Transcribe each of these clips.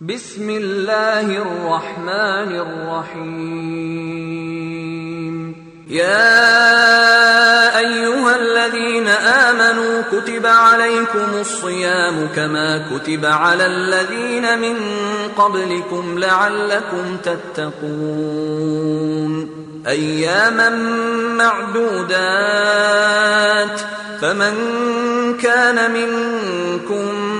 بسم الله الرحمن الرحيم يا ايها الذين امنوا كتب عليكم الصيام كما كتب على الذين من قبلكم لعلكم تتقون اياما معدودات فمن كان منكم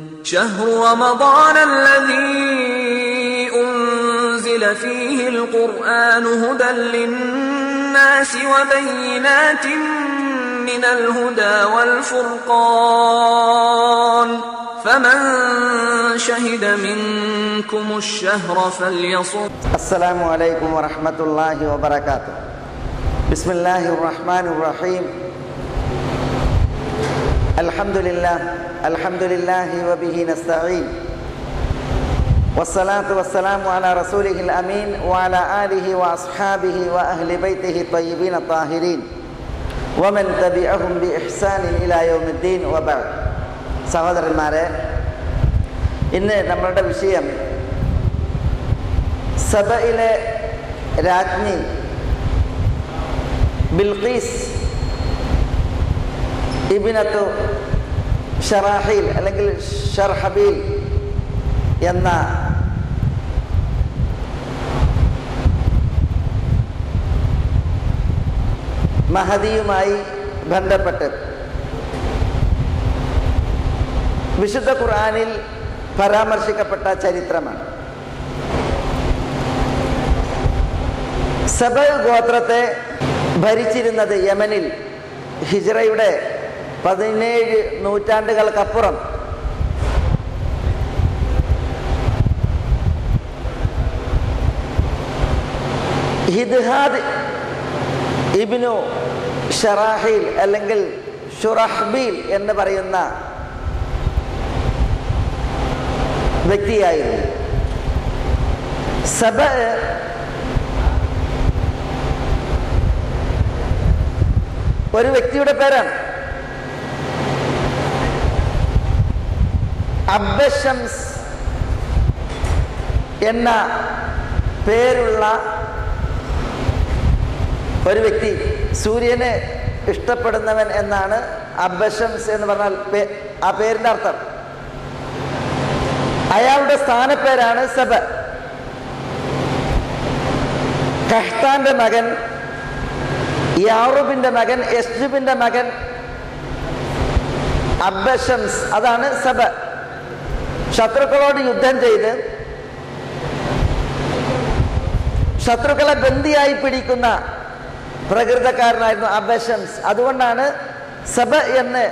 شهر رمضان الذي أنزل فيه القرآن هدى للناس وبينات من الهدى والفرقان فمن شهد منكم الشهر فليصم السلام عليكم ورحمة الله وبركاته. بسم الله الرحمن الرحيم. الحمد لله الحمد لله وبه نستعين والصلاة والسلام على رسوله الأمين وعلى آله وأصحابه وأهل بيته الطيبين الطاهرين ومن تبعهم بإحسان إلى يوم الدين وبعد സഹോദരന്മാരെ ഇന്ന് നമ്മളുടെ വിഷയം സഭയിലെ രാജ്ഞി ബിൽഖീസ് ഇബിനത്തു ഷറാഹിൽ അല്ലെങ്കിൽ ഷർഹബീൽ എന്ന മഹദിയുമായി ബന്ധപ്പെട്ട് വിശുദ്ധ ഖുർആാനിൽ പരാമർശിക്കപ്പെട്ട ചരിത്രമാണ്. സബൽ ഗോത്രത്തെ ഭരിച്ചിരുന്നത് യമനിൽ ഹിജ്റയുടെ പതിനേഴ് നൂറ്റാണ്ടുകൾക്കപ്പുറം ഇബിനു ഷറാഹിൽ അല്ലെങ്കിൽ ഷുറഹ്ബീൽ എന്ന് പറയുന്ന വ്യക്തിയായിരുന്നു. സബ ഒരു വ്യക്തിയുടെ പേരാണ് അബ്ബഷംസ് എന്ന പേരുള്ള ഒരു വ്യക്തി സൂര്യനെ ഇഷ്ടപ്പെടുന്നവൻ എന്നാണ് അബ്ബശംസ് എന്ന് പറഞ്ഞാൽ ആ പേരിന്റെ അർത്ഥം. അയാളുടെ സ്ഥാനപ്പേരാണ് സബ. കഹ്താന്റെ മകൻ യാറുബിന്റെ മകൻ യസ്ജുബിന്റെ മകൻ അബ്ബശംസ് അതാണ് സബ. ശത്രുക്കളോട് യുദ്ധം ചെയ്ത് ശത്രുക്കളെ ബന്ദിയായി പിടിക്കുന്ന പ്രകൃതക്കാരനായിരുന്നു അബശംസ് അതുകൊണ്ടാണ് സബ എന്ന്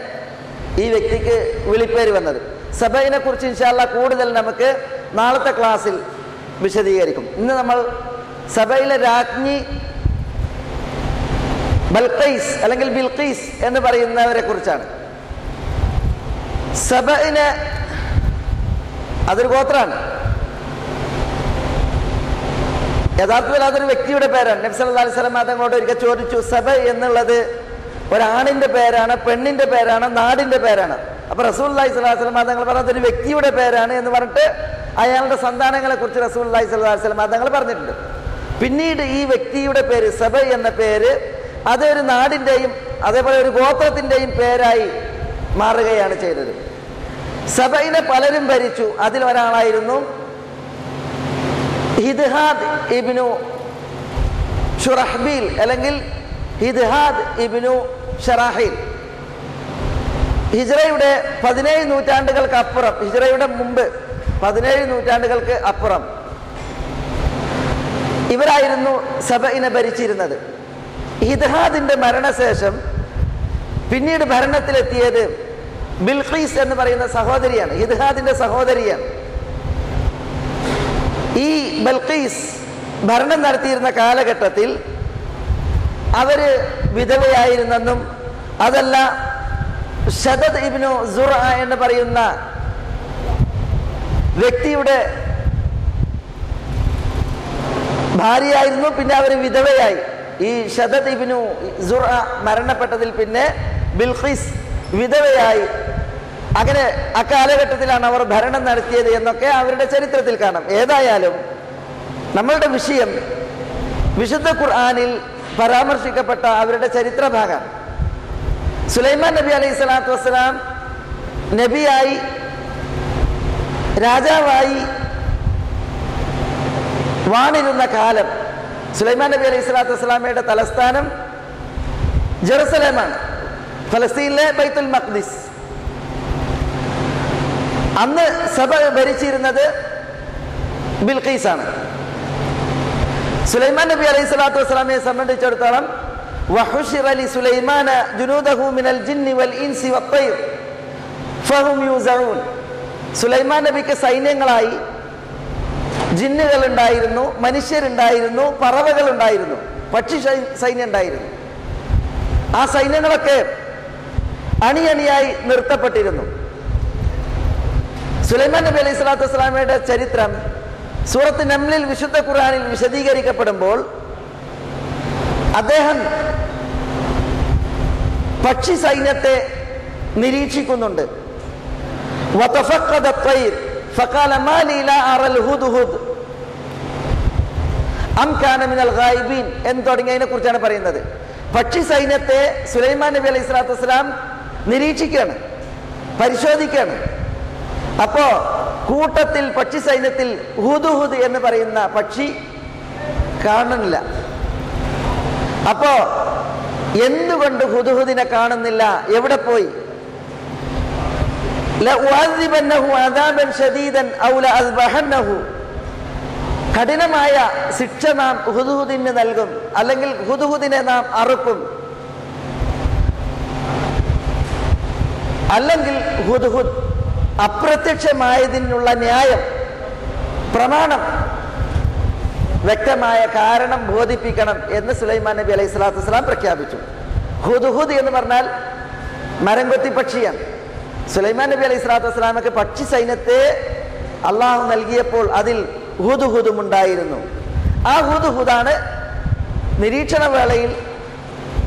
ഈ വ്യക്തിക്ക് വിളിപ്പേര് വന്നത്. സബയിനെ കുറിച്ച് ഇൻഷാല്ല കൂടുതൽ നമുക്ക് നാളത്തെ ക്ലാസ്സിൽ വിശദീകരിക്കും. ഇന്ന് നമ്മൾ സഭയിലെ രാജ്ഞി ബൽഖൈസ് അല്ലെങ്കിൽ ബിൽഖീസ് എന്ന് പറയുന്നവരെ കുറിച്ചാണ്. സബയിന് അതൊരു ഗോത്രാണ് യഥാർത്ഥത്തിൽ അതൊരു വ്യക്തിയുടെ പേരാണ്. നബ്സ് അലൈഹി സ്വലം അതങ്ങോട്ട് ഒരിക്കൽ ചോദിച്ചു സബ എന്നുള്ളത് ഒരാണിന്റെ പേരാണ് പെണ്ണിന്റെ പേരാണ് നാടിന്റെ പേരാണ്. അപ്പൊ റസൂൽ അല്ലാഹി സ്വലാഹു സ്വലം തങ്ങൾ പറഞ്ഞത് ഒരു വ്യക്തിയുടെ പേരാണ് എന്ന് പറഞ്ഞിട്ട് അയാളുടെ സന്താനങ്ങളെ കുറിച്ച് റസൂൽ അല്ലാഹി സ്വലാഹു സ്വലം തങ്ങൾ പറഞ്ഞിട്ടുണ്ട്. പിന്നീട് ഈ വ്യക്തിയുടെ പേര് സബ എന്ന പേര് അതൊരു നാടിന്റെയും അതേപോലെ ഒരു ഗോത്രത്തിന്റെയും പേരായി മാറുകയാണ് ചെയ്തത്. സബയിനെ പലരും ഭരിച്ചു. അതിൽ ഒരാളായിരുന്നു ഹിദ്ഹാദ് ഇബിനു ഷുറഹ്ബീൽ അല്ലെങ്കിൽ ഹിദ്ഹാദ് ഇബിനു ഷറാഹിൽ. ഹിജ്റയുടെ പതിനേഴ് നൂറ്റാണ്ടുകൾക്ക് അപ്പുറം ഹിജ്റയുടെ മുമ്പ് പതിനേഴ് നൂറ്റാണ്ടുകൾക്ക് അപ്പുറം ഇവരായിരുന്നു സബയിനെ ഭരിച്ചിരുന്നത്. ഹിദ്ഹാദിന്റെ മരണശേഷം പിന്നീട് ഭരണത്തിലെത്തിയത് ബിൽഖീസ് എന്ന് പറയുന്ന സഹോദരിയാണ് ഹിദ്ഹാദിന്റെ സഹോദരിയാണ്. ഈ ബൽഖീസ് ഭരണം നടത്തിയിരുന്ന കാലഘട്ടത്തിൽ അവർ വിധവയായിരുന്നെന്നും അതല്ല ഷദദ് ഇബ്നു സുറ എന്ന് പറയുന്ന വ്യക്തിയുടെ ഭാര്യയായിരുന്നു പിന്നെ അവർ വിധവയായി. ഈ ഷദദ് ഇബ്നു സുറ മരണപ്പെട്ടതിൽ പിന്നെ ബിൽഖീസ് വിധവയായി. അങ്ങനെ അക്കാലഘട്ടത്തിലാണ് അവർ ഭരണം നടത്തിയത് എന്നൊക്കെ അവരുടെ ചരിത്രത്തിൽ കാണാം. ഏതായാലും നമ്മളുടെ വിഷയം വിശുദ്ധ ഖുർആാനിൽ പരാമർശിക്കപ്പെട്ട അവരുടെ ചരിത്ര ഭാഗം സുലൈമാൻ നബി അലൈഹി സ്വലാത്തു വസ്സലാം നബിയായി രാജാവായി വാണിരുന്ന കാലം സുലൈമാൻ നബി അലൈഹി സ്വലാത്തു വസ്സലാമയുടെ തലസ്ഥാനം ജെറുസലേമാണ്. ഫലസ്തീനിലെ ബൈത്തുൽ മഖ്ദിസ് അന്ന് സഭ ഭരിച്ചിരുന്നത് ബിൽഖീസാണ് സുലൈമാൻ നബി അലൈഹി സ്വലാത്തു വസ്സലാമയെ സംബന്ധിച്ചിടത്തോളം وحشر لسليمان جنوده من الجن والإنس والطير فهم يوزعون സുലൈമാൻ നബിക്ക് സൈന്യങ്ങളായി ജിന്നുകൾ ഉണ്ടായിരുന്നു മനുഷ്യരുണ്ടായിരുന്നു പറവകൾ ഉണ്ടായിരുന്നു പക്ഷി സൈ- സൈന്യം ഉണ്ടായിരുന്നു ആ സൈന്യങ്ങളൊക്കെ അണിയണിയായി നിർത്തപ്പെട്ടിരുന്നു. സുലൈമാൻ നബി അലൈഹി സ്വലാത്തു വസ്സലാമയുടെ ചരിത്രം സൂറത്ത് നംലിൽ വിശുദ്ധ ഖുർആാനിൽ വിശദീകരിക്കപ്പെടുമ്പോൾ അദ്ദേഹം പക്ഷി സൈന്യത്തെ നിരീക്ഷിക്കുന്നുണ്ട്. എന്ന് തുടങ്ങിയതിനെ കുറിച്ചാണ് പറയുന്നത്. പക്ഷി സൈന്യത്തെ സുലൈമാൻ നബി അലൈഹി സ്വലാത്തു വസ്സലാം നിരീക്ഷിക്കുകയാണ് പരിശോധിക്കുകയാണ് അപ്പോ കൂട്ടത്തിൽ പക്ഷി സൈന്യത്തിൽ ഹുദുഹുദ് എന്ന് പറയുന്ന പക്ഷി കാണുന്നില്ല. അപ്പോ എന്തുകൊണ്ട് ഹുദുഹുദിനെ കാണുന്നില്ല? എവിടെ പോയി? കഠിനമായ ശിക്ഷ നാം ഹുദുഹുദിന് നൽകും. അല്ലെങ്കിൽ ഹുദുഹുദിനെ നാം അറുക്കും. അല്ലെങ്കിൽ ഹുദ്ഹുദ് അപ്രത്യക്ഷമായതിനുള്ള ന്യായം പ്രമാണം വ്യക്തമായ കാരണം ബോധിപ്പിക്കണം എന്ന് സുലൈമാൻ നബി അലൈഹി സ്വലാത്തു വസ്സലാം പ്രഖ്യാപിച്ചു. ഹുദ്ഹുദ് എന്ന് പറഞ്ഞാൽ മരംകൊത്തി പക്ഷിയാണ്. സുലൈമാൻ നബി അലൈഹി സ്വലാത്തു വസ്സലാമക്ക് പക്ഷി സൈന്യത്തെ അള്ളാഹു നൽകിയപ്പോൾ അതിൽ ഹുദ്ഹുദും ഉണ്ടായിരുന്നു. ആ ഹുദ്ഹുദാണ് നിരീക്ഷണ വേളയിൽ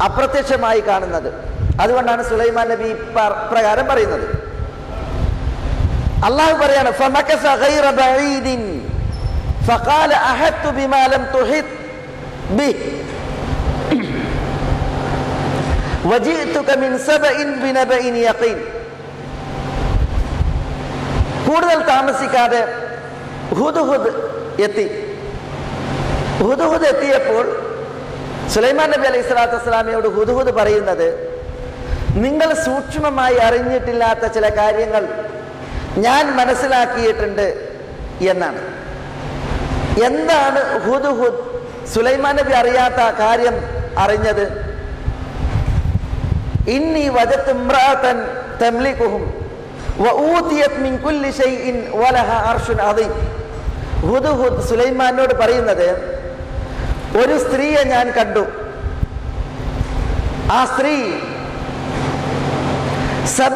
അപ്രത്യക്ഷമായി കാണുന്നത്. അതുകൊണ്ടാണ് സുലൈമാൻ നബി പ്രകാരം പറയുന്നത്. അള്ളാഹു പറയാണ് കൂടുതൽ താമസിക്കാതെ എത്തി. ഹുദുഹുദ് എത്തിയപ്പോൾ സുലൈമാൻ നബി അലൈഹി സ്വലാത്തു വസ്സലാമയോട് ഹുദുഹുദ് പറയുന്നത് നിങ്ങൾ സൂക്ഷ്മമായി അറിഞ്ഞിട്ടില്ലാത്ത ചില കാര്യങ്ങൾ ഞാൻ മനസ്സിലാക്കിയിട്ടുണ്ട് എന്നാണ്. എന്താണ് ഹുദുഹുദ് സുലൈമാൻ നബി അറിയാത്ത കാര്യം അറിഞ്ഞത്? ഇന്നി വജത്ത് ഇമ്രാത്തൻ ഹുദുഹുദ് സുലൈമാനോട് പറയുന്നത് ഒരു സ്ത്രീയെ ഞാൻ കണ്ടു. ആ സ്ത്രീ സഭ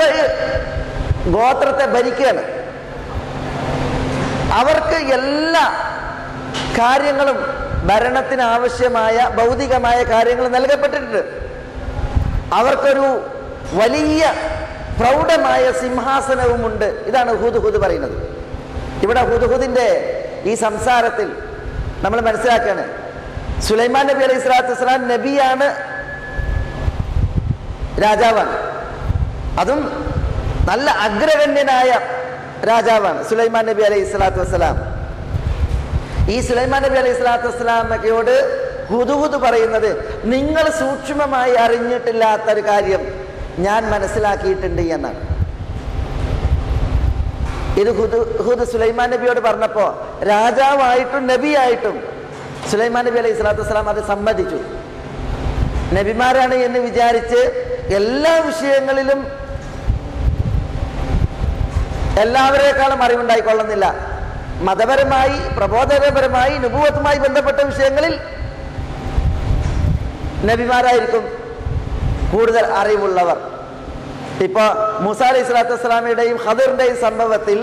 ഗോത്രത്തെ ഭരിക്കുകയാണ്. അവർക്ക് എല്ലാ കാര്യങ്ങളും ഭരണത്തിന് ആവശ്യമായ ഭൗതികമായ കാര്യങ്ങൾ നൽകപ്പെട്ടിട്ടുണ്ട്. അവർക്കൊരു വലിയ പ്രൗഢമായ സിംഹാസനവുമുണ്ട്. ഇതാണ് ഹുദുഹുദ് പറയുന്നത്. ഇവിടെ ഹുദുഹുദിന്റെ ഈ സംസാരത്തിൽ നമ്മൾ മനസ്സിലാക്കുകയാണ്. സുലൈമാൻ നബി അലൈഹി സ്വലാത്തു വസ്സലാം നബിയാണ് രാജാവാണ്. അതും നല്ല അഗ്രഗണ്യനായ രാജാവാണ് സുലൈമാൻ നബി അലൈഹി സ്വലാത്തു വസ്സലാം. ഈ സുലൈമാൻ നബി അലൈഹി സ്വലാത്തു വസ്സലാമയോട് ഹുതുഹുത് പറയുന്നത് നിങ്ങൾ സൂക്ഷ്മമായി അറിഞ്ഞിട്ടില്ലാത്ത ഒരു കാര്യം ഞാൻ മനസ്സിലാക്കിയിട്ടുണ്ട് എന്നാണ്. ഇത് ഹുദ് ഹുദ് സുലൈമാൻ നബിയോട് പറഞ്ഞപ്പോ രാജാവായിട്ടും നബിയായിട്ടും സുലൈമാൻ നബി അലൈഹി സ്വലാത്തു വസ്സലാം അത് സമ്മതിച്ചു. നബിമാരാണ് എന്ന് വിചാരിച്ച് എല്ലാ വിഷയങ്ങളിലും എല്ലാവരെക്കാളും അറിവുണ്ടായിക്കൊള്ളുന്നില്ല. മതപരമായി പ്രബോധനപരമായി നുപൂവത്തുമായി ബന്ധപ്പെട്ട വിഷയങ്ങളിൽ നബിമാരായിരിക്കും കൂടുതൽ അറിവുള്ളവർ. ഇപ്പൊ മൂസ അലി ഇസ്ലാത്തു വസ്സലാമിയുടെയും ഖദിറിന്റെയും സംഭവത്തിൽ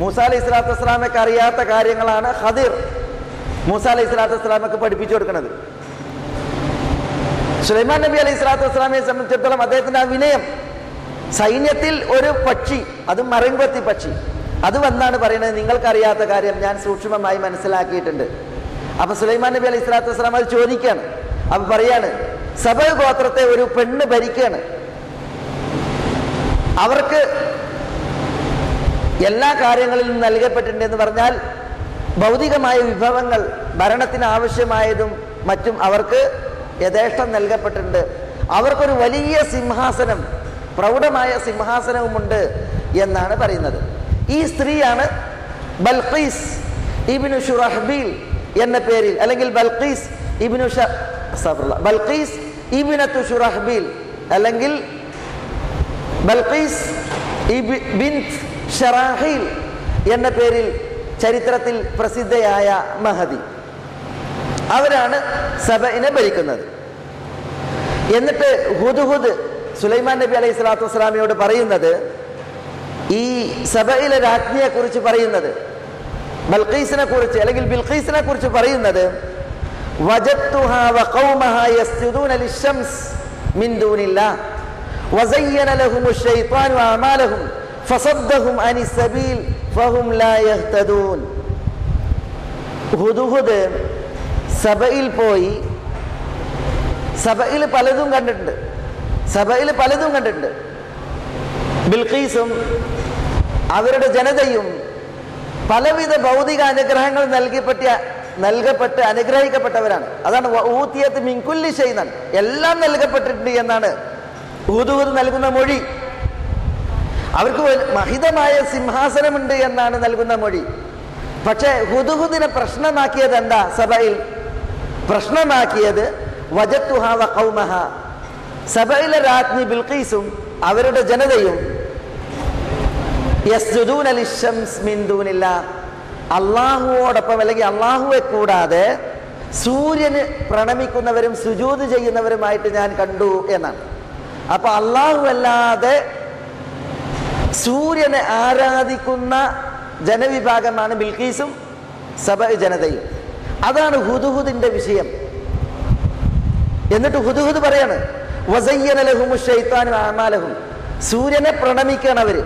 മൂസ അലി ഇസ്ലാത്തു വസ്സലാമയ്ക്ക് അറിയാത്ത കാര്യങ്ങളാണ് ഹദിർ മൂസ അലി ഇസ്ലാത്തു വസ്സലാമക്ക് പഠിപ്പിച്ചു കൊടുക്കുന്നത്. സുലൈമാൻ നബി അലി സ്വലാത്തു വസ്സലാമയെ സംബന്ധിച്ചിടത്തോളം അദ്ദേഹത്തിന്റെ ആ വിനയം സൈന്യത്തിൽ ഒരു പക്ഷി അത് മറിങ്കൊത്തി പക്ഷി. അത് വന്നാണ് പറയുന്നത് നിങ്ങൾക്കറിയാത്ത കാര്യം ഞാൻ സൂക്ഷ്മമായി മനസ്സിലാക്കിയിട്ടുണ്ട്. അപ്പൊ സുലൈമാൻ നബി അലൈഹി സ്വലാത്തു വസ്സലാം അത് ചോദിക്കുകയാണ്. അപ്പൊ പറയാണ് സബ ഗോത്രത്തെ ഒരു പെണ്ണ് ഭരിക്കുകയാണ്. അവർക്ക് എല്ലാ കാര്യങ്ങളിലും നൽകപ്പെട്ടിട്ടുണ്ട് എന്ന് പറഞ്ഞാൽ ഭൗതികമായ വിഭവങ്ങൾ ഭരണത്തിന് ആവശ്യമായതും മറ്റും അവർക്ക് യഥേഷ്ടം നൽകപ്പെട്ടിട്ടുണ്ട്. അവർക്കൊരു വലിയ സിംഹാസനം പ്രൗഢമായ സിംഹാസനവുമുണ്ട് എന്നാണ് പറയുന്നത് ഈ സ്ത്രീയാണ് ബൽഖീസ് ഇബിനു ഷുറഹ്ബീൽ എന്ന പേരിൽ അല്ലെങ്കിൽ ബൽഖീസ് ഇബിനു. ബൽഖീസ് ഇബിനത്തു ഷുറഹ്ബീൽ അല്ലെങ്കിൽ ബൽഖീസ് ഷറാഹീൽ എന്ന പേരിൽ ചരിത്രത്തിൽ പ്രസിദ്ധയായ മഹദി അവരാണ് സബയിനെ ഭരിക്കുന്നത് എന്നിട്ട് ഹുദ്ഹുദ് സുലൈമാൻ നബി അലൈഹി സ്വലാത്തു വസ്സലാമിയോട് പറയുന്നത് ഈ സഭയിലെ രാജ്ഞിയെ കുറിച്ച് പറയുന്നത് ബൽഖീസിനെ കുറിച്ച് അല്ലെങ്കിൽ ബിൽഖീസിനെ കുറിച്ച് പറയുന്നത് സഭയിൽ പോയി സഭയിൽ പലതും കണ്ടിട്ടുണ്ട് സഭയിൽ പലതും കണ്ടിട്ടുണ്ട്. ബിൽഖീസും അവരുടെ ജനതയും പലവിധ ഭൗതിക അനുഗ്രഹങ്ങൾ നൽകിപ്പറ്റിയ നൽകപ്പെട്ട് അനുഗ്രഹിക്കപ്പെട്ടവരാണ്. അതാണ് ഊത്തിയത്ത് മിൻകുല്ലി ചെയ്യുന്ന എല്ലാം നൽകപ്പെട്ടിട്ടുണ്ട് എന്നാണ് ഊതുകൂത് നൽകുന്ന മൊഴി. അവർക്ക് മഹിതമായ സിംഹാസനമുണ്ട് എന്നാണ് നൽകുന്ന മൊഴി. പക്ഷേ ഹുദുഹുദിനെ പ്രശ്നമാക്കിയത് എന്താ സഭയിൽ? പ്രശ്നമാക്കിയത് വജത്തുഹാവ കൗമഹ സഭയിലെ രാജ്ഞി ബിൽഖീസും അവരുടെ ജനതയും. അള്ളാഹുവോടൊപ്പം അല്ലെങ്കിൽ അള്ളാഹുവെ കൂടാതെ സൂര്യന് പ്രണമിക്കുന്നവരും സുജൂത് ചെയ്യുന്നവരുമായിട്ട് ഞാൻ കണ്ടു എന്നാണ്. അപ്പൊ അള്ളാഹു അല്ലാതെ സൂര്യനെ ആരാധിക്കുന്ന ജനവിഭാഗമാണ് ബിൽക്കീസും സഭ ജനതയും. അതാണ് ഹുദുഹുദിന്റെ വിഷയം. എന്നിട്ട് ഹുദുഹുദ് പറയാണ് സൂര്യനെ പ്രണമിക്കണം അവർ.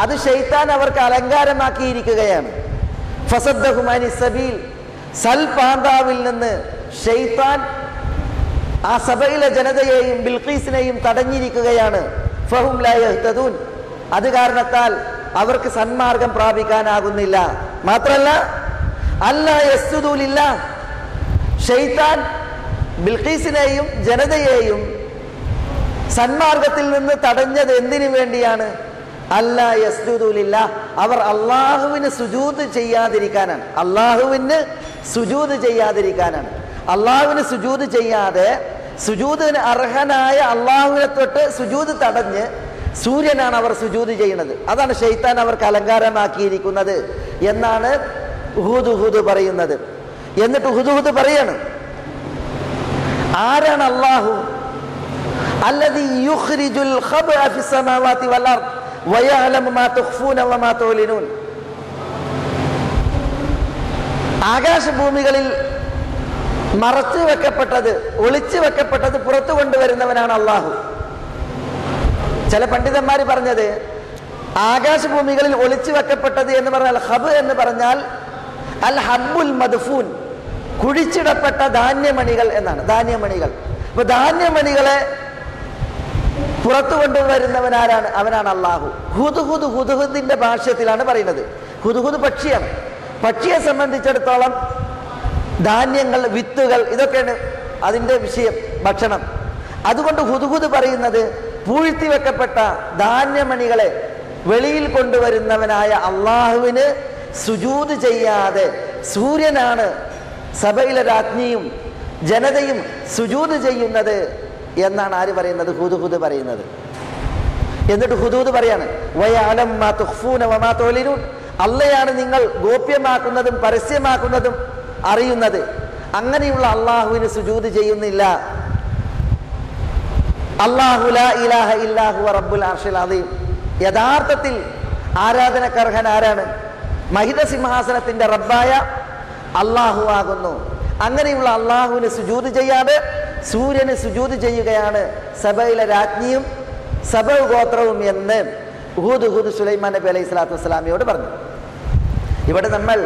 അത് ഷെയ്ത്താൻ അവർക്ക് അലങ്കാരമാക്കിയിരിക്കുകയാണ്. സൽപാന്താവിൽ നിന്ന് ഷെയ്ത്താൻ ആ സഭയിലെ ജനതയെയും ബിൽഖീസിനെയും തടഞ്ഞിരിക്കുകയാണ്. ഫഹും അത് കാരണത്താൽ അവർക്ക് സന്മാർഗം പ്രാപിക്കാനാകുന്നില്ല. മാത്രല്ല അല്ല യസ്തുദൂലില്ല ഷെയ്ത്താൻ ബിൽഖീസിനെയും ജനതയെയും സന്മാർഗത്തിൽ നിന്ന് തടഞ്ഞത് എന്തിനു വേണ്ടിയാണ്? അല്ല യസ്ജുദൂലില്ല. അവർ അള്ളാഹുവിന് സുജൂത് ചെയ്യാതിരിക്കാനാണ്. അള്ളാഹുവിന് സുജൂത് ചെയ്യാതിരിക്കാനാണ്. അള്ളാഹുവിന് സുജൂത് ചെയ്യാതെ സുജൂതിന് അർഹനായ അള്ളാഹുവിനെ തൊട്ട് സുജൂത് തടഞ്ഞ് സൂര്യനാണ് അവർ സുജൂത് ചെയ്യുന്നത്. അതാണ് ഷെയ്ത്താൻ അവർക്ക് അലങ്കാരമാക്കിയിരിക്കുന്നത് എന്നാണ് ഹുദ് ഹുദ് പറയുന്നത്. എന്നിട്ട് ഹുദ് ഹുദ് പറയാണ്. ആരാണ് അള്ളാഹു? ആകാശഭൂമികളിൽ മറച്ചു വെക്കപ്പെട്ടത് ഒളിച്ചു വെക്കപ്പെട്ടത് പുറത്തു കൊണ്ടുവരുന്നവനാണ് അള്ളാഹു ചില പണ്ഡിതന്മാർ പറഞ്ഞത് ആകാശഭൂമികളിൽ ഒളിച്ചു വെക്കപ്പെട്ടത് എന്ന് പറഞ്ഞാൽ ഹബ് എന്ന് പറഞ്ഞാൽ അൽ ഹബ്ബുൽ മദ്ഫൂൻ കുഴിച്ചിടപ്പെട്ട ധാന്യമണികൾ എന്നാണ് ധാന്യമണികൾ. അപ്പൊ ധാന്യമണികളെ പുറത്തു കൊണ്ടുവരുന്നവൻ ആരാണ്? അവനാണ് അള്ളാഹു ഹുദുഹുദ് ഹുദുഹുദിന്റെ ഭാഷത്തിലാണ് പറയുന്നത്. ഹുദുഹുദ് പക്ഷിയാണ്. പക്ഷിയെ സംബന്ധിച്ചിടത്തോളം ധാന്യങ്ങൾ വിത്തുകൾ ഇതൊക്കെയാണ് അതിന്റെ വിഷയം ഭക്ഷണം. അതുകൊണ്ട് ഹുദുഹുദ് പറയുന്നത് പൂഴ്ത്തി വെക്കപ്പെട്ട ധാന്യമണികളെ വെളിയിൽ കൊണ്ടുവരുന്നവനായ അള്ളാഹുവിന് സുജൂത് ചെയ്യാതെ സൂര്യനാണ് സഭയിലെ രാജ്ഞിയും ജനതയും സുജൂത് ചെയ്യുന്നത് എന്നാണ് ആര് പറയുന്നത്? ഹുദുഹുദ് പറയുന്നത്. എന്നിട്ട് ഹുദൂദ് പറയാണ് അള്ളയാണ് നിങ്ങൾ ഗോപ്യമാക്കുന്നതും പരസ്യമാക്കുന്നതും അറിയുന്നത്. അങ്ങനെയുള്ള അള്ളാഹുവിന് സുജൂത് ചെയ്യുന്നില്ല. അള്ളാഹുലു യഥാർത്ഥത്തിൽ ആരാധനക്കർഹൻ ആരാണ്? മഹിത സിംഹാസനത്തിന്റെ റബ്ബായ അള്ളാഹു ആകുന്നു. അങ്ങനെയുള്ള അള്ളാഹുവിന് സുജൂത് ചെയ്യാതെ സൂര്യന് സുജൂത് ചെയ്യുകയാണ് സഭയിലെ രാജ്ഞിയും സഭ ഗോത്രവും എന്ന് ഹൂദ് ഹൂദ് സുലൈമാൻ നബി അലൈഹി സ്വലാത്തു വസ്സലാമിയോട് പറഞ്ഞു. ഇവിടെ നമ്മൾ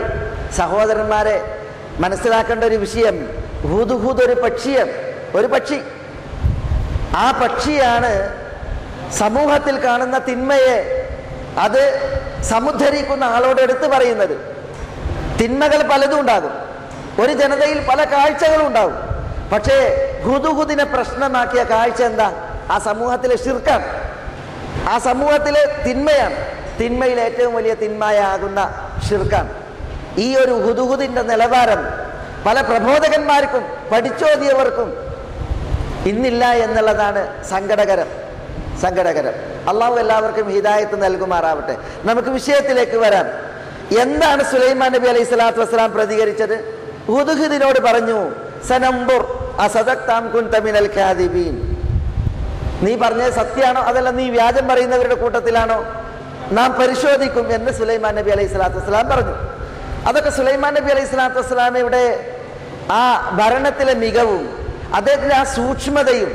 സഹോദരന്മാരെ മനസ്സിലാക്കേണ്ട ഒരു വിഷയം ഹൂദ് ഹൂദ് ഒരു പക്ഷിയം ഒരു പക്ഷി. ആ പക്ഷിയാണ് സമൂഹത്തിൽ കാണുന്ന തിന്മയെ അത് സമുദ്ധരിക്കുന്ന ആളോട് എടുത്തു പറയുന്നത്. തിന്മകൾ പലതും ഉണ്ടാകും. ഒരു ജനതയിൽ പല കാഴ്ചകളും ഉണ്ടാകും. പക്ഷേ ഹുദുഹുദിനെ പ്രശ്നമാക്കിയ കാഴ്ച എന്താ? ആ സമൂഹത്തിലെ ശിർക്കാണ്. ആ സമൂഹത്തിലെ തിന്മയാണ്. തിന്മയിൽ ഏറ്റവും വലിയ തിന്മയാകുന്ന ഷിർക്കാണ് ഈ ഒരു ഹുദുഹുദിന്റെ നിലവാരം പല പ്രബോധകന്മാർക്കും പഠിച്ചോതിയവർക്കും ഇന്നില്ല എന്നുള്ളതാണ് സങ്കടകരം. സങ്കടകരം. അള്ളാഹു എല്ലാവർക്കും ഹിദായത്ത് നൽകുമാറാവട്ടെ. നമുക്ക് വിഷയത്തിലേക്ക് വരാം. എന്താണ് സുലൈമാൻ നബി അലൈഹി സ്വലാത്തു വസ്സലാം പ്രതികരിച്ചത്? ഹുദുഹുദിനോട് പറഞ്ഞു സനംബുർ നീ പറഞ്ഞത് സത്യാണോ? അതല്ല നീ വ്യാജം പറയുന്നവരുടെ കൂട്ടത്തിലാണോ? നാം പരിശോധിക്കും എന്ന് സുലൈമാൻ നബി അലൈഹി സ്വലാത്തു വസ്സലാം പറഞ്ഞു. അതൊക്കെ സുലൈമാൻ നബി അലൈഹി സ്വലാത്തു വസ്സലാമയുടെ ആ ഭരണത്തിലെ മികവും അദ്ദേഹത്തിന്റെ ആ സൂക്ഷ്മതയും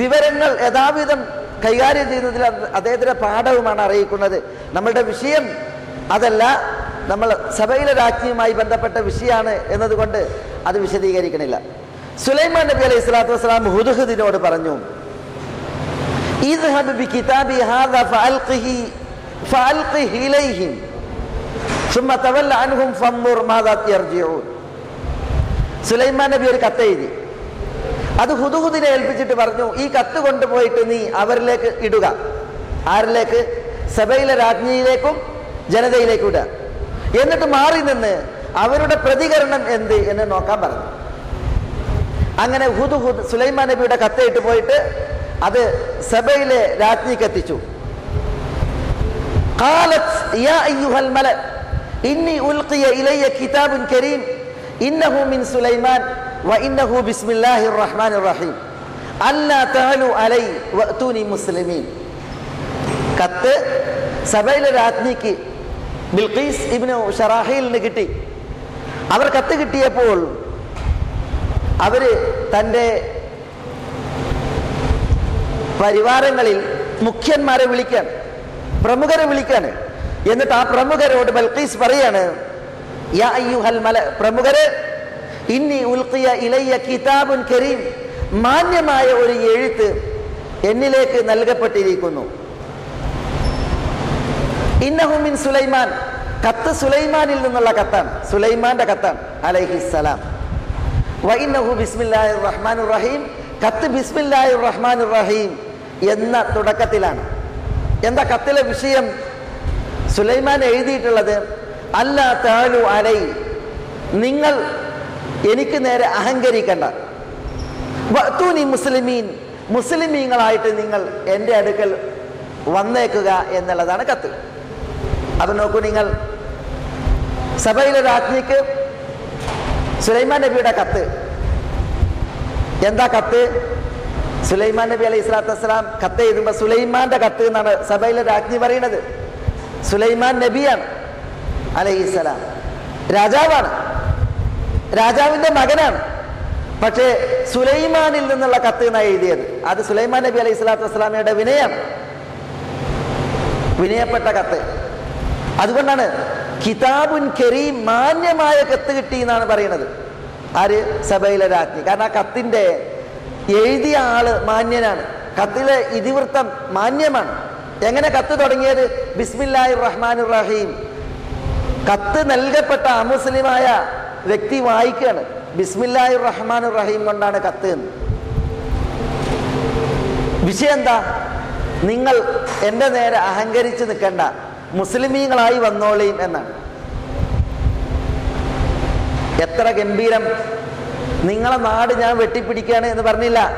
വിവരങ്ങൾ യഥാവിധം കൈകാര്യം അത് അദ്ദേഹത്തിന്റെ പാഠവുമാണ് അറിയിക്കുന്നത്. നമ്മളുടെ വിഷയം അതല്ല നമ്മൾ സഭയിലെ രാജ്ഞിയുമായി ബന്ധപ്പെട്ട വിഷയമാണ് എന്നതുകൊണ്ട് അത് വിശദീകരിക്കണില്ല. സുലൈമാൻ നബി അലൈഹി സ്വലാത്തു വസ്സലാം ഹുദുഹുദിനോട് പറഞ്ഞു സുലൈമാൻ നബി ഒരു കത്തെഴുതി അത് ഹുദുഹുദിനെ ഏൽപ്പിച്ചിട്ട് പറഞ്ഞു ഈ കത്ത് കൊണ്ടുപോയിട്ട് നീ അവരിലേക്ക് ഇടുക. ആരിലേക്ക്? സഭയിലെ രാജ്ഞിയിലേക്കും ജനതയിലേക്കും ഇടുക. എന്നിട്ട് മാറി നിന്ന് അവരുടെ പ്രതികരണം എന്ത് എന്ന് നോക്കാൻ പറഞ്ഞു. അങ്ങനെ ഹുദ് ഹുദ് സുലൈമാൻ നബിയുടെ കത്തയിട്ട് പോയിട്ട് അത് സഭയിലെ രാജ്ഞിക്ക് എത്തിച്ചു. ബിൽഖീസ് ഇബ്നു കിട്ടി. അവർ കത്ത് കിട്ടിയപ്പോൾ അവർ തന്റെ പരിവാരങ്ങളിൽ മുഖ്യന്മാരെ വിളിക്കാൻ പ്രമുഖരെ വിളിക്കാണ്. എന്നിട്ട് ആ പ്രമുഖരോട് ബൽക്കീസ് പറയാണ് പ്രമുഖര് ഇന്നി ഉൽക്കിയ ഇലയ്യ കിതാബുൻ കരീം മാന്യമായ ഒരു എഴുത്ത് എന്നിലേക്ക് നൽകപ്പെട്ടിരിക്കുന്നു. ഇന്നഹുമിൻ സുലൈമാൻ. കത്ത് സുലൈമാനിൽ നിന്നുള്ള കത്താണ് സുലൈമാന്റെ കത്താണ് അലൈഹിസ്സലാം. റഹീം കത്ത് ബിസ്മില്ലാഹി റഹ്മാൻ റഹീം എന്ന തുടക്കത്തിലാണ്. എന്താ കത്തിലെ വിഷയം? സുലൈമാൻ എഴുതിയിട്ടുള്ളത് അല്ല താഴു അലൈ നിങ്ങൾ എനിക്ക് നേരെ അഹങ്കരിക്കണ്ട. വത്തൂനി മുസ്ലിമീൻ മുസ്ലിമീങ്ങളായിട്ട് നിങ്ങൾ എന്റെ അടുക്കൽ വന്നേക്കുക എന്നുള്ളതാണ് കത്ത്. അത് നോക്കൂ നിങ്ങൾ. സഭയിലെ രാജ്ഞിക്ക് സുലൈമാൻ നബിയുടെ കത്ത്. എന്താ കത്ത്? സുലൈമാൻ നബി അലൈഹി സ്വലാത്തു വസ്സലാം കത്ത് എഴുതുമ്പോൾ സുലൈമാന്റെ കത്ത് എന്നാണ് സഭയിലെ രാജ്ഞി പറയുന്നത്. സുലൈമാൻ നബിയാണ് അലൈഹിസ്സലാം രാജാവാണ്. രാജാവിന്റെ മകനാണ്. പക്ഷേ സുലൈമാനിൽ നിന്നുള്ള കത്ത് എന്നാണ് എഴുതിയത്. അത് സുലൈമാൻ നബി അലൈഹി സ്വലാത്തു വസ്സലാമയുടെ വിനയാണ്. വിനയപ്പെട്ട കത്ത്. അതുകൊണ്ടാണ് കിതാബുൻ കരീം മാന്യമായ കത്ത് കിട്ടി എന്നാണ് പറയുന്നത്. ആര്? സഭയിലെ രാജ്ഞി കാരണം ആ കത്തിന്റെ എഴുതിയ ആൾ മാന്യനാണ്. കത്തിലെ ഇതിവൃത്തം മാന്യമാണ്. എങ്ങനെ കത്ത് തുടങ്ങിയത്? ബിസ്മില്ലാഹി റഹ്മാൻ റഹീം കത്ത് നൽകപ്പെട്ട അമുസ്ലിമായ വ്യക്തി വായിക്കുകയാണ് ബിസ്മില്ലാഹി റഹ്മാൻ റഹീം കൊണ്ടാണ് കത്ത് എന്ന്. വിഷയം എന്താ? നിങ്ങൾ എന്റെ നേരെ അഹങ്കരിച്ച് നിൽക്കണ്ട. മുസ്ലിമീങ്ങളായി വന്നോളീം എന്നാണ് എത്ര ഗംഭീരം. നിങ്ങളെ നാട് ഞാൻ വെട്ടിപ്പിടിക്കുകയാണ് എന്ന് പറഞ്ഞില്ല.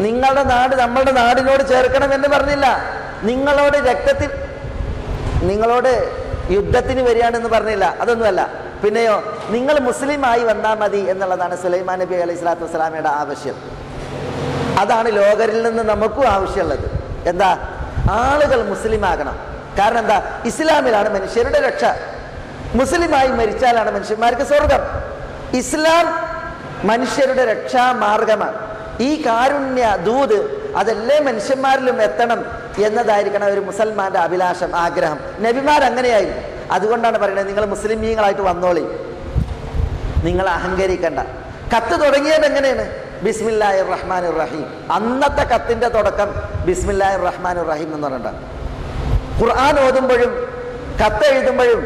നിങ്ങളുടെ നാട് നമ്മളുടെ നാടിനോട് ചേർക്കണം എന്ന് പറഞ്ഞില്ല. നിങ്ങളോട് രക്തത്തിൽ നിങ്ങളോട് യുദ്ധത്തിന് വരികയാണെന്ന് പറഞ്ഞില്ല. അതൊന്നുമല്ല. പിന്നെയോ നിങ്ങൾ മുസ്ലിമായി വന്നാൽ മതി എന്നുള്ളതാണ് സുലൈമാൻ നബി അലൈഹി സ്വലാത്തു വസ്സലാമയുടെ ആവശ്യം. അതാണ് ലോകരിൽ നിന്ന് നമുക്കും ആവശ്യമുള്ളത്. എന്താ? ആളുകൾ മുസ്ലിം ആകണം കാരണം എന്താ? ഇസ്ലാമിലാണ് മനുഷ്യരുടെ രക്ഷ. മുസ്ലിമായി മരിച്ചാലാണ് മനുഷ്യന്മാർക്ക് സ്വർഗം. ഇസ്ലാം മനുഷ്യരുടെ രക്ഷാ മാർഗമാണ് ഈ കാരുണ്യ ദൂത് അതെല്ലേ മനുഷ്യന്മാരിലും എത്തണം എന്നതായിരിക്കണം ഒരു മുസൽമാന്റെ അഭിലാഷം ആഗ്രഹം. നബിമാർ അങ്ങനെയായിരുന്നു അതുകൊണ്ടാണ് പറയുന്നത് നിങ്ങൾ മുസ്ലിമീങ്ങളായിട്ട് വന്നോളി. നിങ്ങൾ അഹങ്കരിക്കണ്ട. കത്ത് തുടങ്ങിയത് എങ്ങനെയാണ്? ബിസ്മില്ലാഹിർ റഹ്മാൻ റഹീം. അന്നത്തെ കത്തിന്റെ തുടക്കം ബിസ്മില്ലാഹിർ റഹ്മാൻ റഹീം എന്ന് പറഞ്ഞിട്ടാണ്. ഖുർആൻ ഓതുമ്പോഴും കത്ത് എഴുതുമ്പോഴും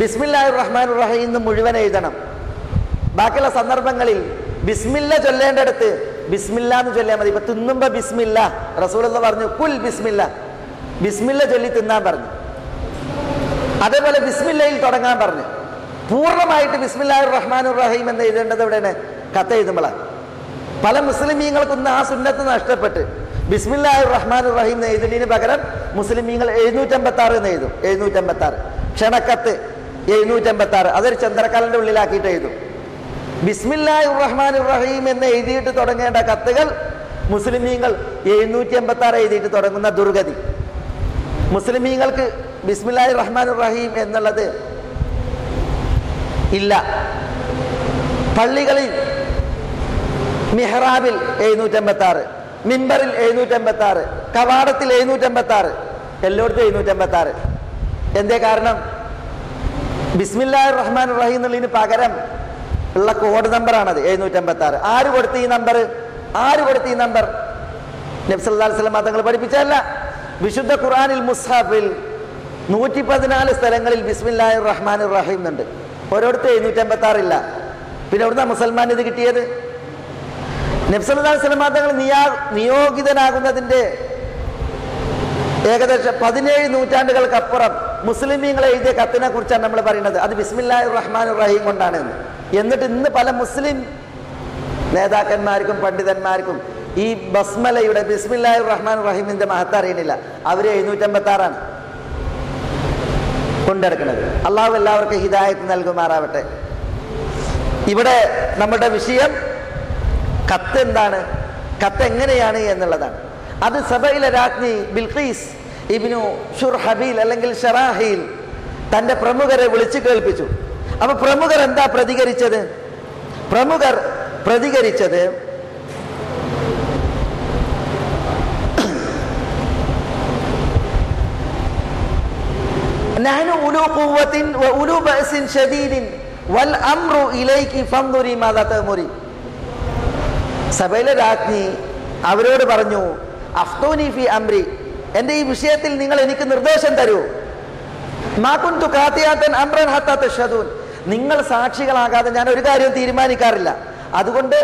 ബിസ്മില്ലാ റഹ്മാൻ റഹീം എന്ന് മുഴുവൻ എഴുതണം. ബാക്കിയുള്ള സന്ദർഭങ്ങളിൽ ബിസ്മില്ല ചൊല്ലേണ്ടടുത്ത് ബിസ്മില്ല എന്ന് ചൊല്ലിയാൽ മതി. ഇപ്പൊ തിന്നുമ്പോ ബിസ്മില്ല. റസൂൽ പറഞ്ഞു കുൽ ബിസ്മില്ല. ബിസ്മില്ല ചൊല്ലി തിന്നാൻ പറഞ്ഞു. അതേപോലെ ബിസ്മില്ലയിൽ തുടങ്ങാൻ പറഞ്ഞു. പൂർണമായിട്ട് ബിസ്മില്ലാ റഹ്മാൻ റഹീം എന്ന് എഴുതേണ്ടത് എവിടെയാണ്? കത്ത് എഴുതുമ്പോഴാണ് പല മുസ്ലിമീങ്ങൾക്കൊന്ന് ആ സുന്നത്ത് നഷ്ടപ്പെട്ട്. ബിസ്മില്ലാഹി റഹ്മാൻ റഹീം എന്ന് എഴുതുന്നതിന് പകരം മുസ്ലിമീങ്ങൾ എഴുന്നൂറ്റമ്പത്തി ആറ് എന്ന് എഴുതും. എഴുന്നൂറ്റമ്പത്തി ആറ് ക്ഷണക്കത്ത് എഴുന്നൂറ്റമ്പത്തി ആറ് അതൊരു ചന്ദ്രക്കാലന്റെ ഉള്ളിലാക്കിയിട്ട് എഴുതും. ബിസ്മില്ലാഹി റഹ്മാൻ റഹീം എന്ന് എഴുതിയിട്ട് തുടങ്ങേണ്ട കത്തുകൾ മുസ്ലിമീങ്ങൾ എഴുന്നൂറ്റി എൺപത്തി ആറ് എഴുതിയിട്ട് തുടങ്ങുന്ന ദുർഗതി. മുസ്ലിമീങ്ങൾക്ക് ബിസ്മില്ലാഹി റഹ്മാൻ റഹീം എന്നുള്ളത് ഇല്ല. പള്ളികളിൽ മിഹ്റാബിൽ എഴുന്നൂറ്റമ്പത്തി ആറ് മിമ്പറിൽ എഴുന്നൂറ്റമ്പത്തി ആറ് കവാടത്തിൽ എഴുന്നൂറ്റമ്പത്തി ആറ് എല്ലായിടത്തും എഴുന്നൂറ്റമ്പത്തി ആറ് എന്തേ കാരണം? ബിസ്മില്ലാ റഹ്മാൻ റഹീം എന്നുള്ളതിന് പകരം ഉള്ള കോഡ് നമ്പറാണത് എഴുന്നൂറ്റമ്പത്തി ആറ് ആര് കൊടുത്ത് ഈ നമ്പർ ആര് കൊടുത്ത് ഈ നമ്പർ നബ്സല്ലാസ്ലം മതങ്ങൾ തങ്ങൾ പഠിപ്പിച്ചല്ല വിശുദ്ധ ഖുറാനിൽ മുസ്ഹാഫിൽ നൂറ്റി പതിനാല് സ്ഥലങ്ങളിൽ ബിസ്മില്ലാ റഹ്മാൻ റഹീം എന്നുണ്ട്. ഓരോരുത്തർ എഴുന്നൂറ്റമ്പത്തി ആറില്ല പിന്നെ എവിടുന്ന മുസൽമാൻ ഇത് കിട്ടിയത്? നബ്സല്ലാ നിയാ നിയോഗിതനാകുന്നതിന്റെ ഏകദേശം പതിനേഴ് നൂറ്റാണ്ടുകൾക്കപ്പുറം മുസ്ലിമീങ്ങളെ എഴുതിയ കത്തിനെ കുറിച്ചാണ് നമ്മൾ പറയുന്നത്. അത് ബിസ്മില്ലാഹി റഹ്മാൻ റഹീം കൊണ്ടാണ് എന്ന് എന്നിട്ട് ഇന്ന് പല മുസ്ലിം നേതാക്കന്മാർക്കും പണ്ഡിതന്മാർക്കും ഈ ബസ്മലയുടെ ബിസ്മില്ലാഹി റഹ്മാൻ റഹീമിന്റെ മഹത്വം അറിയണില്ല അവർ എഴുന്നൂറ്റമ്പത്തി ആറാണ് കൊണ്ടെടുക്കുന്നത് അള്ളാഹു എല്ലാവർക്കും ഹിദായത്ത് നൽകുമാറാവട്ടെ. ഇവിടെ നമ്മുടെ വിഷയം കത്ത് എന്താണ്? കത്ത് എങ്ങനെയാണ് എന്നുള്ളതാണ്. അത് സഭയിലെ രാജ്ഞി ബിൽഖീസ് ഇബിനു ഷുർഹബീൽ അല്ലെങ്കിൽ ഷറാഹീൽ തന്റെ പ്രമുഖരെ വിളിച്ചു കേൾപ്പിച്ചു. അപ്പോൾ പ്രമുഖർ എന്താ പ്രതികരിച്ചത്? പ്രമുഖർ പ്രതികരിച്ചത് ഉലു ഷദീദിൻ വൽ അംറു ഇലൈകി സഭയിലെ രാജ്ഞി അവരോട് പറഞ്ഞു അഫ്തോനി ഫി അംരി എന്റെ ഈ വിഷയത്തിൽ നിങ്ങൾ എനിക്ക് നിർദ്ദേശം തരൂ. കാത്തിയാത്തൻ അമ്രൻ നിങ്ങൾ സാക്ഷികളാകാതെ ഞാൻ ഒരു കാര്യവും തീരുമാനിക്കാറില്ല. അതുകൊണ്ട്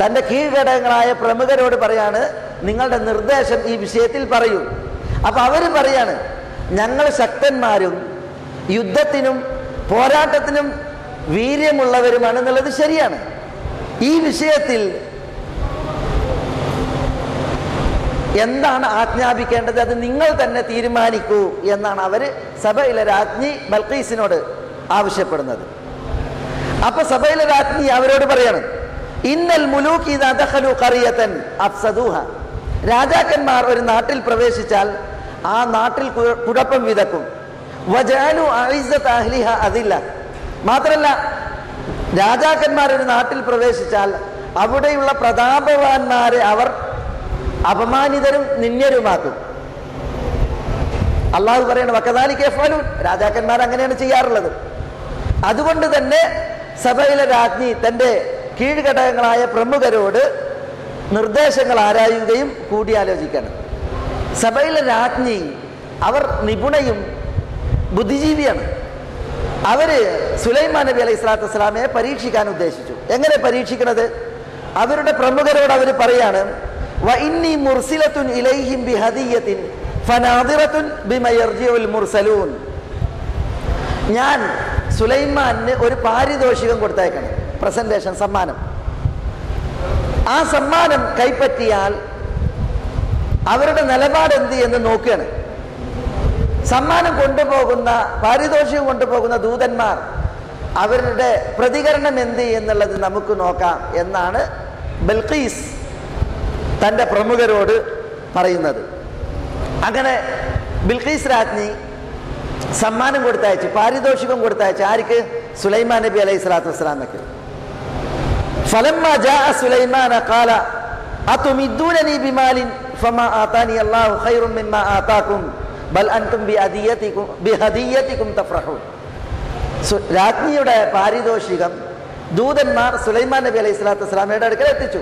തന്റെ കീഴ്ഘടകങ്ങളായ പ്രമുഖരോട് പറയാണ് നിങ്ങളുടെ നിർദ്ദേശം ഈ വിഷയത്തിൽ പറയൂ. അപ്പൊ അവർ പറയാണ് ഞങ്ങൾ ശക്തന്മാരും യുദ്ധത്തിനും പോരാട്ടത്തിനും വീര്യമുള്ളവരുമാണ് എന്നുള്ളത് ശരിയാണ്. ഈ വിഷയത്തിൽ എന്താണ് ആജ്ഞാപിക്കേണ്ടത്? അത് നിങ്ങൾ തന്നെ തീരുമാനിക്കൂ എന്നാണ് അവർ സഭയിലെ രാജ്ഞി ബൽക്കീസിനോട് ആവശ്യപ്പെടുന്നത്. അപ്പൊ സഭയിലെ രാജ്ഞി അവരോട് പറയാണ് ഇന്നൽ മുലൂക്കി അഫ്സദൂഹ. രാജാക്കന്മാർ ഒരു നാട്ടിൽ പ്രവേശിച്ചാൽ ആ നാട്ടിൽ കുഴപ്പം വിതക്കും. വജാനു അതില്ല മാത്രല്ല രാജാക്കന്മാർ ഒരു നാട്ടിൽ പ്രവേശിച്ചാൽ അവിടെയുള്ള പ്രതാപവാന്മാരെ അവർ അപമാനിതരും നിന്യരുമാക്കും അള്ളാഹു പറയണ വക്കതാലി ഫലു രാജാക്കന്മാർ അങ്ങനെയാണ് ചെയ്യാറുള്ളത്. അതുകൊണ്ട് തന്നെ സഭയിലെ രാജ്ഞി തന്റെ കീഴ്ഘടകങ്ങളായ പ്രമുഖരോട് നിർദ്ദേശങ്ങൾ ആരായുകയും കൂടിയാലോചിക്കണം. സഭയിലെ രാജ്ഞി അവർ നിപുണയും ബുദ്ധിജീവിയാണ്. അവർ സുലൈമാൻ നബി അലൈഹി സ്വലാത്തു വസ്സലാമയെ പരീക്ഷിക്കാൻ ഉദ്ദേശിച്ചു. എങ്ങനെ പരീക്ഷിക്കുന്നത് അവരുടെ പ്രമുഖരോട് അവർ പറയാണ് "വ ഇന്നി മുർസിലത്തുൻ ഇലൈഹിം ബിഹദിയത്തിൻ ഫനാദിറത്തുൻ ബിമ യർജിഉൽ മുർസലൂൻ. ഞാൻ സുലൈമാന് ഒരു പാരിതോഷികം കൊടുത്തേക്കണം പ്രസന്റേഷൻ സമ്മാനം. ആ സമ്മാനം കൈപ്പറ്റിയാൽ അവരുടെ നിലപാട് എന്ത് എന്ന് നോക്കുകയാണ്. സമ്മാനം കൊണ്ടുപോകുന്ന പാരിതോഷികം കൊണ്ടുപോകുന്ന ദൂതന്മാർ അവരുടെ പ്രതികരണം എന്ത് എന്നുള്ളത് നമുക്ക് നോക്കാം എന്നാണ് ബൽഖീസ് തൻ്റെ പ്രമുഖരോട് പറയുന്നത് അങ്ങനെ ബിൽഖീസ് രാജ്ഞി സമ്മാനം കൊടുത്തയച്ചു പാരിതോഷികം കൊടുത്തയച്ചു ആർക്ക് സുലൈമാൻ നബി അലൈഹി സ്വലാത്തു വസ്സലാമയ്ക്ക് فلما جاء سليمان قال أتمدونني بمال فما آتاني الله خير مما آتاكم بل أنتم بهديتكم بهديتكم تفرحون സു- രാജ്ഞിയുടെ പാരിതോഷികം ദൂതന്മാർ സുലൈമാൻ നബി അലൈഹി സ്വലാത്തു വസ്സലാമയുടെ അടുക്കൽ എത്തിച്ചു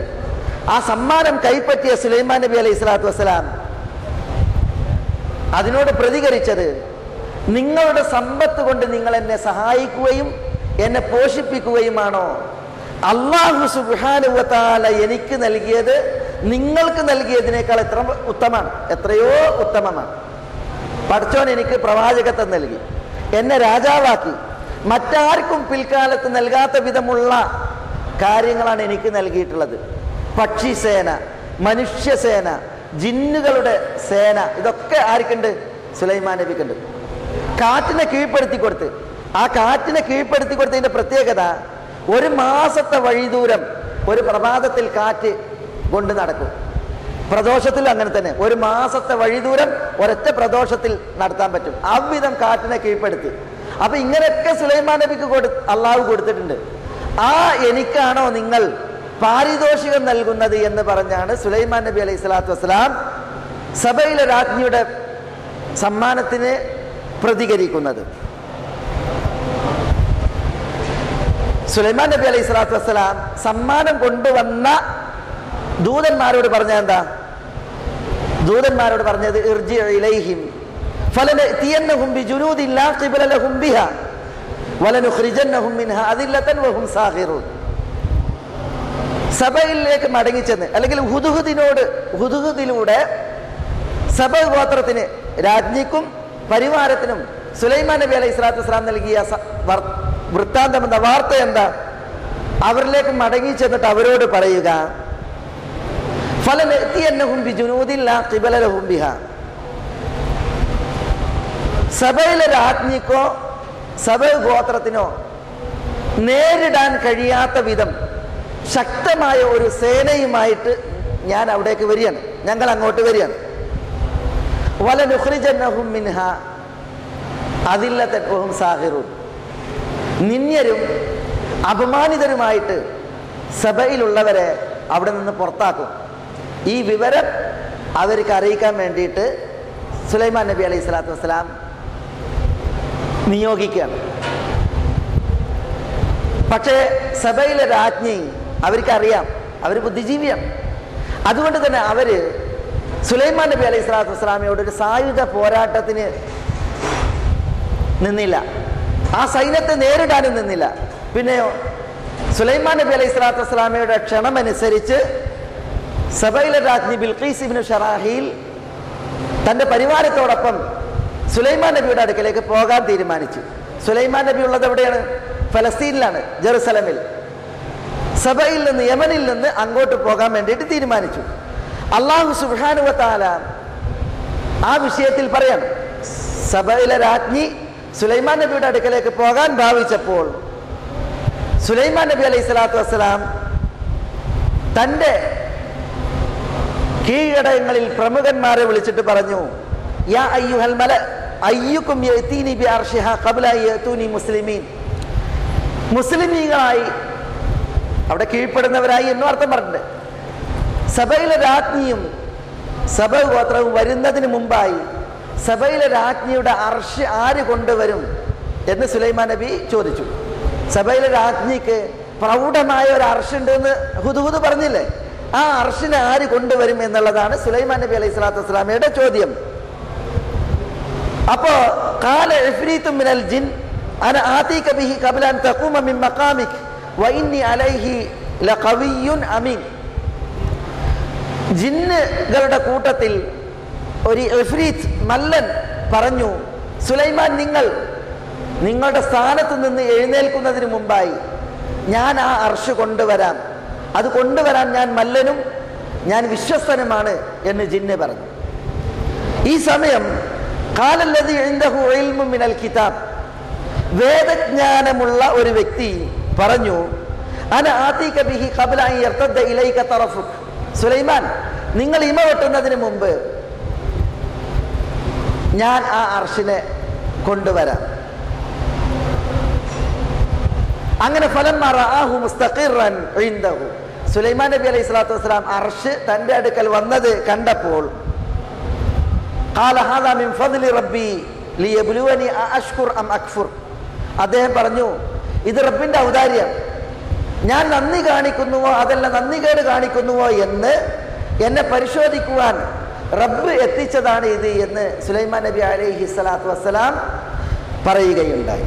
ആ സമ്മാനം കൈപ്പറ്റിയ സുലൈമാൻ നബി അലൈഹി സ്വലാത്തു വസ്സലാം അതിനോട് പ്രതികരിച്ചത് നിങ്ങളുടെ സമ്പത്ത് കൊണ്ട് നിങ്ങൾ എന്നെ സഹായിക്കുകയും എന്നെ പോഷിപ്പിക്കുകയുമാണോ? അള്ളാഹു സുബാനുവത്താല എനിക്ക് നൽകിയത് നിങ്ങൾക്ക് നൽകിയതിനേക്കാൾ എത്ര ഉത്തമമാണ്? എത്രയോ ഉത്തമമാണ്. പഠിച്ചോൻ എനിക്ക് പ്രവാചകത്വം നൽകി. എന്നെ രാജാവാക്കി. മറ്റാർക്കും പിൽക്കാലത്ത് നൽകാത്ത വിധമുള്ള കാര്യങ്ങളാണ് എനിക്ക് നൽകിയിട്ടുള്ളത്. പക്ഷിസേന മനുഷ്യസേന ജിന്നുകളുടെ സേന ഇതൊക്കെ ആർക്കുണ്ട്? സുലൈമാൻ നബിക്കുണ്ട്. കാറ്റിനെ കീഴ്പ്പെടുത്തി കൊടുത്ത്. ആ കാറ്റിനെ കീഴ്പ്പെടുത്തി കൊടുത്തതിന്റെ പ്രത്യേകത ഒരു മാസത്തെ വഴിദൂരം ഒരു പ്രഭാതത്തിൽ കാറ്റ് കൊണ്ട് നടക്കും. പ്രദോഷത്തിൽ അങ്ങനെ തന്നെ. ഒരു മാസത്തെ വഴിദൂരം ഒരൊറ്റ പ്രദോഷത്തിൽ നടത്താൻ പറ്റും. അവിധം കാറ്റിനെ കീഴ്പ്പെടുത്തി. അപ്പൊ ഇങ്ങനെയൊക്കെ സുലൈമാൻ നബിക്ക് കൊടു അള്ളാഹു കൊടുത്തിട്ടുണ്ട്. ആ എനിക്കാണോ നിങ്ങൾ പാരിതോഷികം നൽകുന്നത് എന്ന് പറഞ്ഞാണ് സുലൈമാൻ നബി അലൈഹി സ്വലാത്തു വസ്സലാം സഭയിലെ രാജ്ഞിയുടെ സമ്മാനത്തിന് പ്രതികരിക്കുന്നത്. സുലൈമാൻ നബി അലൈഹി സ്വലാത്തു വസ്സലാം സമ്മാനം കൊണ്ടുവന്ന ദൂതന്മാരോട് പറഞ്ഞ എന്താ? ദൂതന്മാരോട് പറഞ്ഞത് ഇർജി ഇലൈഹിം ഫലനഅതിയന്നഹും ലഹും ബിഹാ മിൻഹാ വഹും സഭയിലേക്ക് മടങ്ങിച്ചെന്ന് അല്ലെങ്കിൽ ഹുദുഹുദിനോട് ഹുദുഹുദിലൂടെ സഭ ഗോത്രത്തിന് രാജ്ഞിക്കും പരിവാരത്തിനും സുലൈമാൻ നബി അലൈഹി സ്വലാത്തു വസ്സലാം നൽകിയ വൃത്താന്തം എന്താ വാർത്ത എന്താ? അവരിലേക്ക് മടങ്ങി ചെന്നിട്ട് അവരോട് പറയുക സഭയിലെ രാജ്ഞിക്കോ സഭ ഗോത്രത്തിനോ നേരിടാൻ കഴിയാത്ത വിധം ശക്തമായ ഒരു സേനയുമായിട്ട് ഞാൻ അവിടേക്ക് വരികയാണ്. ഞങ്ങൾ അങ്ങോട്ട് വരികയാണ്. വലനുഖ്രിജന്നഹും മിൻഹ അതില്ലത്തൻ സാഹിറും നിന്യരും അപമാനിതരുമായിട്ട് സഭയിലുള്ളവരെ അവിടെ നിന്ന് പുറത്താക്കും. ഈ വിവരം അവർക്ക് അറിയിക്കാൻ വേണ്ടിയിട്ട് സുലൈമാൻ നബി അലൈഹി സ്വലാത്തു വസ്സലാം നിയോഗിക്കുകയാണ്. പക്ഷേ സഭയിലെ രാജ്ഞി അവർക്കറിയാം. അവർ ബുദ്ധിജീവിയാണ്. അതുകൊണ്ട് തന്നെ അവർ സുലൈമാൻ നബി അലൈഹി സ്വലാത്തു വസ്സലാമയോട് ഒരു സായുധ പോരാട്ടത്തിന് നിന്നില്ല. ആ സൈന്യത്തെ നേരിടാനും നിന്നില്ല. പിന്നെയോ സുലൈമാൻ നബി അലൈഹി സ്വലാത്തു വസ്സലാമയുടെ ക്ഷണമനുസരിച്ച് സബൈല രാജ്ഞി ബിൽഖീസ് ഇബ്നു ഷറാഹിൽ തന്റെ പരിവാരത്തോടൊപ്പം സുലൈമാൻ നബിയുടെ അടുക്കലേക്ക് പോകാൻ തീരുമാനിച്ചു. സുലൈമാൻ നബി ഉള്ളത് എവിടെയാണ്? ഫലസ്തീനിലാണ് ജെറുസലമിൽ. സഭയിൽ നിന്ന് യമനിൽ നിന്ന് അങ്ങോട്ട് പോകാൻ വേണ്ടിയിട്ട് തീരുമാനിച്ചു. അള്ളാഹു സുഹാനുവത്താല ആ വിഷയത്തിൽ പറയണം സഭയിലെ രാജ്ഞി സുലൈമാൻ നബിയുടെ അടുക്കലേക്ക് പോകാൻ ഭാവിച്ചപ്പോൾ സുലൈമാൻ നബി അലൈഹി സ്വലാത്തു വസ്സലാം തന്റെ കീഴടങ്ങളിൽ പ്രമുഖന്മാരെ വിളിച്ചിട്ട് പറഞ്ഞു യാ അയ്യുഹൽ മല അയ്യുക്കും മുസ്ലിമീൻ. മുസ്ലിമീങ്ങളായി അവിടെ കീഴ്പ്പെടുന്നവരായി എന്നും അർത്ഥം പറഞ്ഞിട്ടുണ്ട്. സഭയിലെ രാജ്ഞിയും സഭ ഗോത്രവും വരുന്നതിന് മുമ്പായി സഭയിലെ രാജ്ഞിയുടെ അർഷ് ആര് കൊണ്ടുവരും എന്ന് സുലൈമാൻ നബി ചോദിച്ചു. സഭയിലെ രാജ്ഞിക്ക് പ്രൗഢമായ ഒരു അർഷുണ്ട് എന്ന് ഹുദുഹുദ് പറഞ്ഞില്ലേ? ആ അർഷിനെ ആര് കൊണ്ടുവരും എന്നുള്ളതാണ് സുലൈമാൻ നബി അലൈഹി സ്വലാത്തു വസ്സലാമയുടെ ചോദ്യം. അപ്പോ കാല മിനൽ ജിൻ അന ആതീക ബിഹി ഖബ്ല അൻ തഖൂമ മിൻ മഖാമിക്. വഇന്നി അലൈഹി ലഖവിയുൻ അമീൻ. ജിന്നുകളുടെ കൂട്ടത്തിൽ ഒരു എഫ്രീത്ത് മല്ലൻ പറഞ്ഞു സുലൈമാൻ നിങ്ങൾ നിങ്ങളുടെ സ്ഥാനത്ത് നിന്ന് എഴുന്നേൽക്കുന്നതിന് മുമ്പായി ഞാൻ ആ അർഷ് കൊണ്ടുവരാം. അത് കൊണ്ടുവരാൻ ഞാൻ മല്ലനും ഞാൻ വിശ്വസ്തനുമാണ് എന്ന് ജിന്ന് പറഞ്ഞു. ഈ സമയം കാലല്ലത് ഇൽമു മിനൽ കിതാബ്. വേദജ്ഞാനമുള്ള ഒരു വ്യക്തി പറഞ്ഞു അന ബിഹി ഇലൈക സുലൈമാൻ നിങ്ങൾ ഇമ വെട്ടുന്നതിന് മുമ്പ് ഞാൻ ആ അർഷിനെ കൊണ്ടുവരാം. അങ്ങനെ ഫലം മാറാൻ മുസ്തഖിറൻ സുലൈമാൻ നബി അലൈഹി സ്വലാത്തു വസ്സലാം അർഷ് തന്റെ അടുക്കൽ വന്നത് കണ്ടപ്പോൾ അദ്ദേഹം പറഞ്ഞു ഇത് റബ്ബിന്റെ ഔദാര്യം. ഞാൻ നന്ദി കാണിക്കുന്നുവോ അതല്ല നന്ദികേട് കാണിക്കുന്നുവോ എന്ന് എന്നെ പരിശോധിക്കുവാൻ റബ്ബ് എത്തിച്ചതാണ് ഇത് എന്ന് സുലൈമാൻ നബി അലൈഹി സ്വലാത്തു വസ്സലാം പറയുകയുണ്ടായി.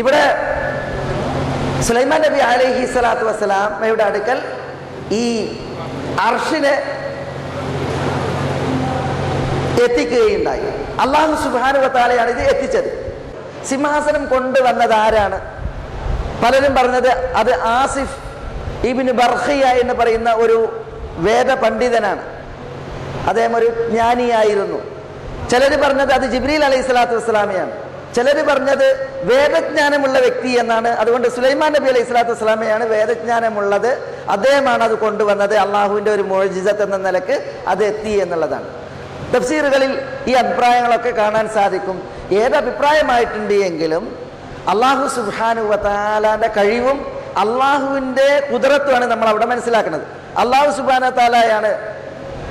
ഇവിടെ സുലൈമാൻ നബി അലൈഹി സ്വലാത്തു വസ്സലാമയുടെ അടുക്കൽ ഈ അർഷിനെ എത്തിക്കുകയുണ്ടായി. അള്ളാഹു സുബാനുവത്താലയാണ് ഇത് എത്തിച്ചത്. സിംഹാസനം കൊണ്ടുവന്നത് ആരാണ്? പലരും പറഞ്ഞത് അത് ആസിഫ് ഇബിന് ബർഹിയ എന്ന് പറയുന്ന ഒരു വേദ പണ്ഡിതനാണ് അദ്ദേഹം ഒരു ജ്ഞാനിയായിരുന്നു. ചിലർ പറഞ്ഞത് അത് ജിബ്രീൽ അലൈഹി സ്വലാത്തു വസ്സലാമയാണ്. ചിലർ പറഞ്ഞത് വേദജ്ഞാനമുള്ള വ്യക്തി എന്നാണ്. അതുകൊണ്ട് സുലൈമാൻ നബി അലൈഹി സ്വലാത്തു വസ്സലാമയാണ് വേദജ്ഞാനമുള്ളത്. അദ്ദേഹമാണ് അത് കൊണ്ടുവന്നത്. അള്ളാഹുവിന്റെ ഒരു മോജിസത്ത് എന്ന നിലയ്ക്ക് അത് എത്തി എന്നുള്ളതാണ്. തഫ്സീറുകളിൽ ഈ അഭിപ്രായങ്ങളൊക്കെ കാണാൻ സാധിക്കും. ഏതഭിപ്രായമായിട്ടുണ്ട് എങ്കിലും അള്ളാഹു സുബാനു വത്താലാന്റെ കഴിവും അള്ളാഹുവിന്റെ കുതിരത്തുമാണ് നമ്മൾ അവിടെ മനസ്സിലാക്കുന്നത്. അള്ളാഹു സുബാന താലായാണ്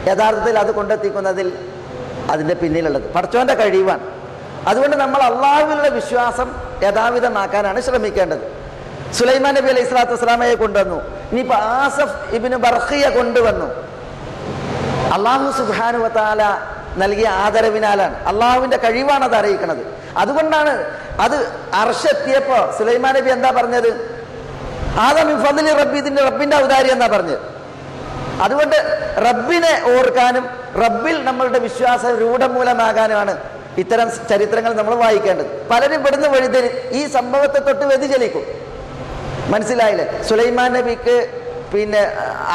യഥാർത്ഥത്തിൽ അത് കൊണ്ടെത്തിക്കുന്നതിൽ അതിന്റെ പിന്നിലുള്ളത്. പഠിച്ചോന്റെ കഴിവാണ്. അതുകൊണ്ട് നമ്മൾ അള്ളാഹുവിലുള്ള വിശ്വാസം യഥാവിധമാക്കാനാണ് ശ്രമിക്കേണ്ടത്. സുലൈമാൻ നബി അലൈഹി സ്വലാത്തു വസ്സലാമയെ കൊണ്ടുവന്നു. ഇനിയിപ്പോൾ ആസഫ് ഇബിന് ബർഹിയെ കൊണ്ടുവന്നു. അള്ളാഹു സുബാനുവത്താല നൽകിയ ആദരവിനാലാണ്. അള്ളാഹുവിന്റെ കഴിവാണ് അത് അറിയിക്കുന്നത് അതുകൊണ്ടാണ് അത് അർഷെത്തിയപ്പോ സുലൈമാൻ നബി എന്താ പറഞ്ഞത്? ആദമി ഫضലി റബ്ബി റബ്ബിന്റെ ഔദാര്യം എന്നാ പറഞ്ഞത്? അതുകൊണ്ട് റബ്ബിനെ ഓർക്കാനും റബ്ബിൽ നമ്മളുടെ വിശ്വാസം രൂഢമൂലമാകാനുമാണ് ഇത്തരം ചരിത്രങ്ങൾ നമ്മൾ വായിക്കേണ്ടത്. പലരും ഇവിടുന്ന് വഴുതി ഈ സംഭവത്തെ തൊട്ട് വ്യതിചലിക്കും. മനസ്സിലായില്ലേ? സുലൈമാൻ നബിക്ക് പിന്നെ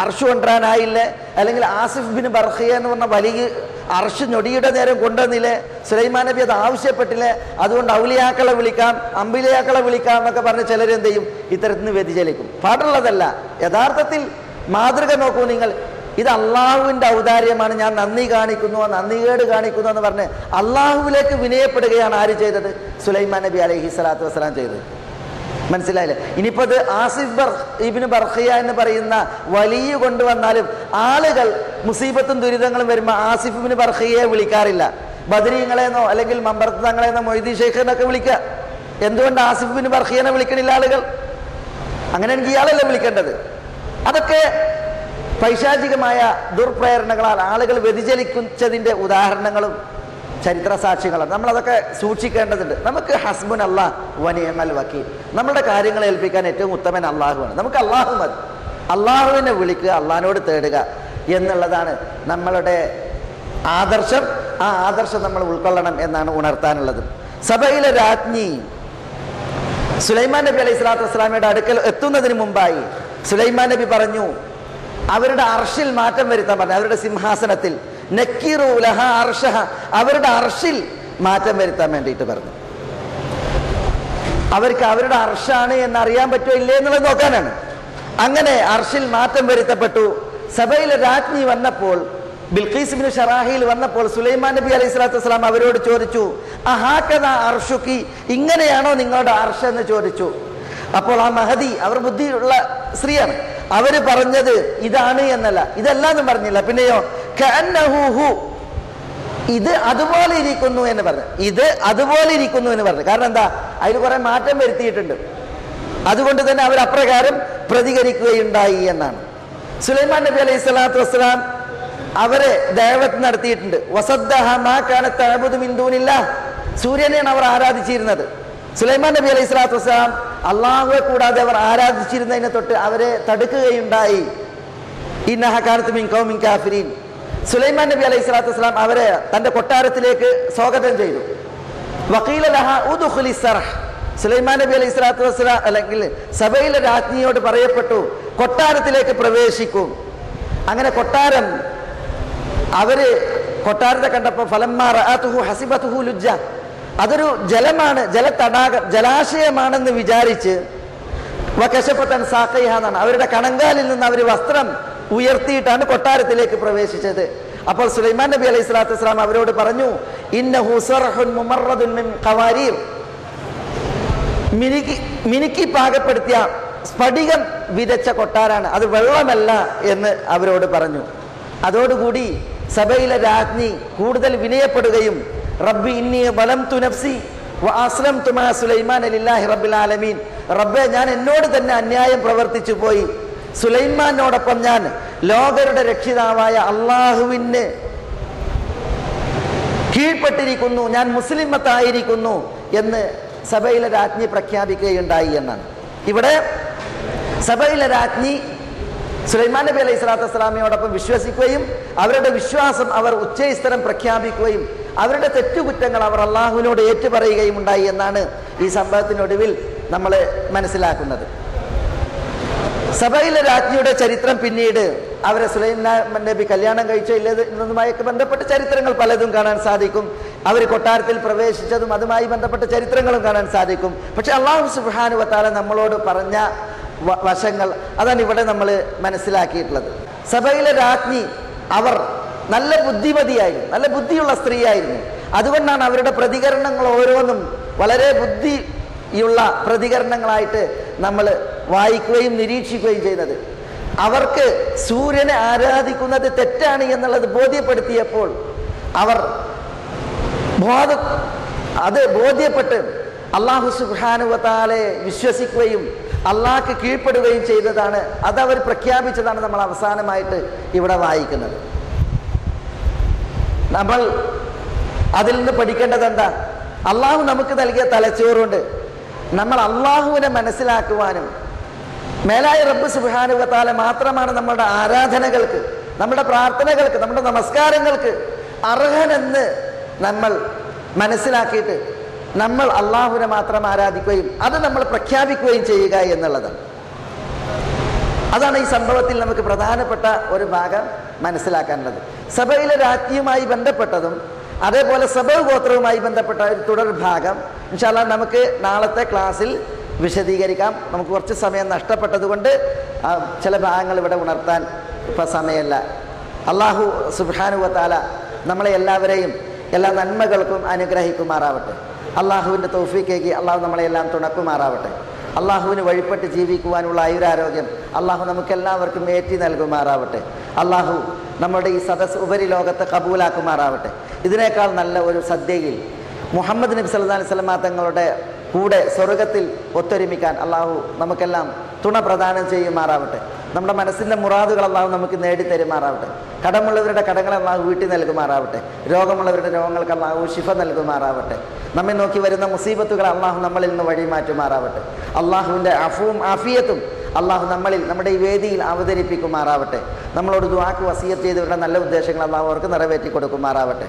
അർഷ് കൊണ്ടുവരാനായില്ലേ? അല്ലെങ്കിൽ ആസിഫ് ബിൻ ബർഹിയ എന്ന് പറഞ്ഞ വലിയ അർഷ് ഞൊടിയുടെ നേരം കൊണ്ടുവന്നില്ലേ? സുലൈമാൻ നബി അത് ആവശ്യപ്പെട്ടില്ലേ? അതുകൊണ്ട് ഔലിയാക്കളെ വിളിക്കാം അമ്പിലിയാക്കളെ വിളിക്കാം എന്നൊക്കെ പറഞ്ഞ് ചിലരെന്ത് ചെയ്യും? ഇത്തരത്തിൽ വ്യതിചലിക്കും. പാടുള്ളതല്ല. യഥാർത്ഥത്തിൽ മാതൃക നോക്കൂ നിങ്ങൾ. ഇത് അള്ളാഹുവിന്റെ ഔദാര്യമാണ്. ഞാൻ നന്ദി കാണിക്കുന്നു നന്ദികേട് കാണിക്കുന്നു എന്ന് പറഞ്ഞ് അള്ളാഹുവിലേക്ക് വിനയപ്പെടുകയാണ് ആര് ചെയ്തത്? സുലൈമാൻ നബി അലഹി സ്വലാത്തു വസ്സലാം ചെയ്തത്. മനസ്സിലായില്ലേ? ഇനിയിപ്പോ അത് ആസിഫ് ബർ ഇബിന് ബർഹിയ എന്ന് പറയുന്ന വലിയ കൊണ്ടുവന്നാലും ആളുകൾ മുസീബത്തും ദുരിതങ്ങളും വരുമ്പോൾ ആസിഫ് ഇബിന് ബർഹിയെ വിളിക്കാറില്ല. ബദരീങ്ങളെന്നോ അല്ലെങ്കിൽ മമ്പർത്ത് തങ്ങളെന്നോ മൊയ്തി ഷെയ്ഖിനൊക്കെ വിളിക്കുക എന്തുകൊണ്ട് ആസിഫ് ബിൻ ബർഹിയനെ വിളിക്കണില്ല ആളുകൾ? അങ്ങനെ എനിക്ക് ഇയാളല്ലേ വിളിക്കേണ്ടത്? അതൊക്കെ പൈശാചികമായ ദുർപ്രേരണകളാൽ ആളുകൾ വ്യതിചലിക്കുന്നതിന്റെ ഉദാഹരണങ്ങളും ചരിത്ര സാക്ഷികളാണ് നമ്മളതൊക്കെ സൂക്ഷിക്കേണ്ടതുണ്ട്. നമുക്ക് ഹസ്ബുൻ അള്ളാഹ് വനിയമൽ വക്കീൽ. നമ്മുടെ കാര്യങ്ങൾ ഏൽപ്പിക്കാൻ ഏറ്റവും ഉത്തമൻ അള്ളാഹുവാണ്. നമുക്ക് അള്ളാഹു മതി. അള്ളാഹുവിനെ വിളിക്കുക അള്ളാഹിനോട് തേടുക എന്നുള്ളതാണ് നമ്മളുടെ ആദർശം. ആ ആദർശം നമ്മൾ ഉൾക്കൊള്ളണം എന്നാണ് ഉണർത്താനുള്ളത്. സഭയിലെ രാജ്ഞി സുലൈമാൻ നബി അലൈഹി സ്വലാത്തു വസ്സലാമയുടെ അടുക്കൽ എത്തുന്നതിന് മുമ്പായി സുലൈമാൻ നബി പറഞ്ഞു അവരുടെ അർഷിൽ മാറ്റം വരുത്താൻ പറഞ്ഞു. അവരുടെ സിംഹാസനത്തിൽ അവരുടെ അർഷിൽ മാറ്റം വരുത്താൻ വേണ്ടിയിട്ട് പറഞ്ഞു. അവർക്ക് അവരുടെ അർഷാണ് എന്നറിയാൻ പറ്റുമോ ഇല്ലേ എന്നുള്ളത് നോക്കാനാണ്. അങ്ങനെ അർഷിൽ മാറ്റം വരുത്തപ്പെട്ടു. സഭയിലെ രാജ്ഞി വന്നപ്പോൾ ബിൽഖീസ് ബിൻ ഷറാഹിയിൽ വന്നപ്പോൾ സുലൈമാൻ നബി അലൈഹി സ്വലാത്തു വസ്സലാം അവരോട് ചോദിച്ചു അർഷുക്കി ഇങ്ങനെയാണോ നിങ്ങളുടെ അർഷ എന്ന് ചോദിച്ചു. അപ്പോൾ ആ മഹദി അവർ ബുദ്ധിയുള്ള സ്ത്രീയാണ്. അവർ പറഞ്ഞത് ഇതാണ് എന്നല്ല. ഇതല്ല എന്നും പറഞ്ഞില്ല. പിന്നെയോ ഇത് അതുപോലെ ഇരിക്കുന്നു എന്ന് പറഞ്ഞു. ഇത് അതുപോലെ ഇരിക്കുന്നു എന്ന് പറഞ്ഞു. കാരണം എന്താ? അതിൽ കുറെ മാറ്റം വരുത്തിയിട്ടുണ്ട്. അതുകൊണ്ട് തന്നെ അവർ അപ്രകാരം പ്രതികരിക്കുകയുണ്ടായി എന്നാണ്. സുലൈമാൻ നബി അലൈഹി സ്വലാത്തു വസ്സലാം അവരെ ദേവത്ത് നടത്തിയിട്ടുണ്ട്. വസദ്ദഹ മാ കാനത്ത് അഅബുദു മിൻ ദൂനില്ലാ. സൂര്യനെയാണ് അവർ ആരാധിച്ചിരുന്നത്. സുലൈമാൻ നബി അലൈഹി സ്വലാത്തു വസ്സലാം അള്ളാഹുവെ കൂടാതെ അവർ ആരാധിച്ചിരുന്നതിനെ തൊട്ട് അവരെ തടുക്കുകയുണ്ടായി. ഇന്നഹ കാനത്ത് മിൻ ഖൗമിൻ കാഫിരീൻ. സുലൈമാൻ നബി അലൈഹി സ്വലാത്തു വസ്സലാം അവരെ തന്റെ കൊട്ടാരത്തിലേക്ക് സ്വാഗതം ചെയ്തു. വക്കീല ലഹ ഉദ്ഖുലി സുലൈമാൻ നബി അലൈഹി സ്വലാത്തു വസ്സലാം അല്ലെങ്കിൽ സഭയിലെ രാജ്ഞിയോട് പറയപ്പെട്ടു കൊട്ടാരത്തിലേക്ക് പ്രവേശിക്കും. അങ്ങനെ കൊട്ടാരം അവർ കൊട്ടാരത്തെ കണ്ടപ്പോൾ ഫലന്മാറു ഹസിബത്തുഹു ലുജ്ജ. അതൊരു ജലമാണ് ജലത്തടാകം ജലാശയമാണെന്ന് വിചാരിച്ച് വകശപ്പത്തൻ സാക്കയ്യ അവരുടെ കണങ്കാലിൽ നിന്ന് അവർ വസ്ത്രം ഉയർത്തിയിട്ടാണ് കൊട്ടാരത്തിലേക്ക് പ്രവേശിച്ചത്. അപ്പോൾ സുലൈമാൻ നബി അലൈഹി സ്വലാത്തു വസ്സലാം അവരോട് പറഞ്ഞു മിനുക്കി മിനുക്കി പാകപ്പെടുത്തിയ സ്ഫടികം വിതച്ച കൊട്ടാരാണ്. അത് വെള്ളമല്ല എന്ന് അവരോട് പറഞ്ഞു. അതോടുകൂടി സഭയിലെ രാജ്ഞി കൂടുതൽ വിനയപ്പെടുകയും റബ്ബി ഇന്നി ബലം തുനഫ്സി അസ്ലം തുമാ സുലൈമാൻ അലില്ലാഹി റബ്ബിൽ ആലമീൻ. റബ്ബെ ഞാൻ എന്നോട് തന്നെ അന്യായം പ്രവർത്തിച്ചു പോയി. സുലൈമാനോടൊപ്പം ഞാൻ ലോകരുടെ രക്ഷിതാവായ അള്ളാഹുവിന് കീഴ്പ്പെട്ടിരിക്കുന്നു ഞാൻ മുസ്ലിമത്തായിരിക്കുന്നു എന്ന് സഭയിലെ രാജ്ഞി പ്രഖ്യാപിക്കുകയുണ്ടായി എന്നാണ്. ഇവിടെ സഭയിലെ രാജ്ഞി സുലൈമാൻ നബി അലൈഹി സ്വലാത്തു വസ്സലാമിയോടൊപ്പം വിശ്വസിക്കുകയും അവരുടെ വിശ്വാസം അവർ ഉച്ചസ്ഥലം പ്രഖ്യാപിക്കുകയും അവരുടെ തെറ്റുകുറ്റങ്ങൾ അവർ അള്ളാഹുവിനോട് ഏറ്റുപറയുകയും ഉണ്ടായി എന്നാണ് ഈ സംഭവത്തിനൊടുവിൽ നമ്മൾ മനസ്സിലാക്കുന്നത്. സഭയിലെ രാജ്ഞിയുടെ ചരിത്രം പിന്നീട് അവരെ സുലൈമാൻ നബി കല്യാണം കഴിച്ചോ ഇല്ലെന്നതുമായൊക്കെ ബന്ധപ്പെട്ട ചരിത്രങ്ങൾ പലതും കാണാൻ സാധിക്കും. അവർ കൊട്ടാരത്തിൽ പ്രവേശിച്ചതും അതുമായി ബന്ധപ്പെട്ട ചരിത്രങ്ങളും കാണാൻ സാധിക്കും. പക്ഷെ അള്ളാഹു സുബാനുവത്താല നമ്മളോട് പറഞ്ഞ വശങ്ങൾ അതാണ് ഇവിടെ നമ്മൾ മനസ്സിലാക്കിയിട്ടുള്ളത്. സഭയിലെ രാജ്ഞി അവർ നല്ല ബുദ്ധിമതിയായിരുന്നു നല്ല ബുദ്ധിയുള്ള സ്ത്രീയായിരുന്നു. അതുകൊണ്ടാണ് അവരുടെ പ്രതികരണങ്ങൾ ഓരോന്നും വളരെ ബുദ്ധിയുള്ള പ്രതികരണങ്ങളായിട്ട് നമ്മൾ വായിക്കുകയും നിരീക്ഷിക്കുകയും ചെയ്യുന്നത് അവർക്ക് സൂര്യനെ ആരാധിക്കുന്നത് തെറ്റാണ് എന്നുള്ളത് ബോധ്യപ്പെടുത്തിയപ്പോൾ അവർ ബോധ അത് ബോധ്യപ്പെട്ട് അള്ളാഹു സുഹാനുവത്താലെ വിശ്വസിക്കുകയും അള്ളാഹ്ക്ക് കീഴ്പ്പെടുകയും ചെയ്തതാണ്. അത് അവർ പ്രഖ്യാപിച്ചതാണ് നമ്മൾ അവസാനമായിട്ട് ഇവിടെ വായിക്കുന്നത്. നമ്മൾ അതിൽ നിന്ന് പഠിക്കേണ്ടത് എന്താ? അള്ളാഹു നമുക്ക് നൽകിയ തലച്ചോറുണ്ട്. നമ്മൾ അള്ളാഹുവിനെ മനസ്സിലാക്കുവാനും മേലായ റബ്ബ് സുഹാനുഗത്താലെ മാത്രമാണ് നമ്മുടെ ആരാധനകൾക്ക് നമ്മുടെ പ്രാർത്ഥനകൾക്ക് നമ്മുടെ നമസ്കാരങ്ങൾക്ക് അർഹനെന്ന് നമ്മൾ മനസ്സിലാക്കിയിട്ട് നമ്മൾ അള്ളാഹുവിനെ മാത്രം ആരാധിക്കുകയും അത് നമ്മൾ പ്രഖ്യാപിക്കുകയും ചെയ്യുക എന്നുള്ളതാണ് അതാണ് ഈ സംഭവത്തിൽ നമുക്ക് പ്രധാനപ്പെട്ട ഒരു ഭാഗം മനസ്സിലാക്കാനുള്ളത്. സഭയിലെ രാജ്ഞിയുമായി ബന്ധപ്പെട്ടതും അതേപോലെ സഭ ഗോത്രവുമായി ബന്ധപ്പെട്ട ഒരു തുടർ ഭാഗം ഇൻഷാല്ല നമുക്ക് നാളത്തെ ക്ലാസ്സിൽ വിശദീകരിക്കാം. നമുക്ക് കുറച്ച് സമയം നഷ്ടപ്പെട്ടതുകൊണ്ട് ചില ഭാഗങ്ങൾ ഇവിടെ ഉണർത്താൻ ഇപ്പം സമയമല്ല. അള്ളാഹു സുബാനുവത്താല നമ്മളെ എല്ലാവരെയും എല്ലാ നന്മകൾക്കും അനുഗ്രഹിക്കുമാറാവട്ടെ. അള്ളാഹുവിന്റെ തൗഫീക്കേക്ക് അള്ളാഹു നമ്മളെല്ലാം തുണക്കുമാറാവട്ടെ. അള്ളാഹുവിന് വഴിപ്പെട്ട് ജീവിക്കുവാനുള്ള ആയുരാരോഗ്യം അള്ളാഹു നമുക്കെല്ലാവർക്കും ഏറ്റി നൽകുമാറാവട്ടെ. അള്ളാഹു നമ്മുടെ ഈ സദസ് ഉപരിലോകത്തെ കബൂലാക്കുമാറാവട്ടെ. ഇതിനേക്കാൾ നല്ല ഒരു സദ്യയിൽ മുഹമ്മദ് നബി സല്ലാ അലൈഹി തങ്ങളുടെ കൂടെ സ്വർഗത്തിൽ ഒത്തൊരുമിക്കാൻ അള്ളാഹു നമുക്കെല്ലാം തുണ പ്രദാനം ചെയ്യുമാറാവട്ടെ. നമ്മുടെ മനസ്സിന്റെ മുറാദുകൾ അള്ളാഹു നമുക്ക് നേടിത്തരുമാറാവട്ടെ. കടമുള്ളവരുടെ കടങ്ങൾ അള്ളാഹു വീട്ടിൽ നൽകുമാറാവട്ടെ. രോഗമുള്ളവരുടെ രോഗങ്ങൾക്ക് അള്ളാഹു ശിഫ നൽകുമാറാവട്ടെ. നമ്മെ നോക്കി വരുന്ന മുസീബത്തുകൾ അള്ളാഹു നമ്മളിൽ നിന്ന് വഴി വഴിമാറ്റുമാറാവട്ടെ. അള്ളാഹുവിന്റെ അഫുവും അഫിയത്തും അള്ളാഹു നമ്മളിൽ നമ്മുടെ ഈ വേദിയിൽ അവതരിപ്പിക്കുമാറാവട്ടെ. നമ്മളോട് ദുവാക്ക് വസീയത്ത് ചെയ്തവരുടെ നല്ല ഉദ്ദേശങ്ങൾ അള്ളാഹു അവർക്ക് നിറവേറ്റി കൊടുക്കുമാറാവട്ടെ.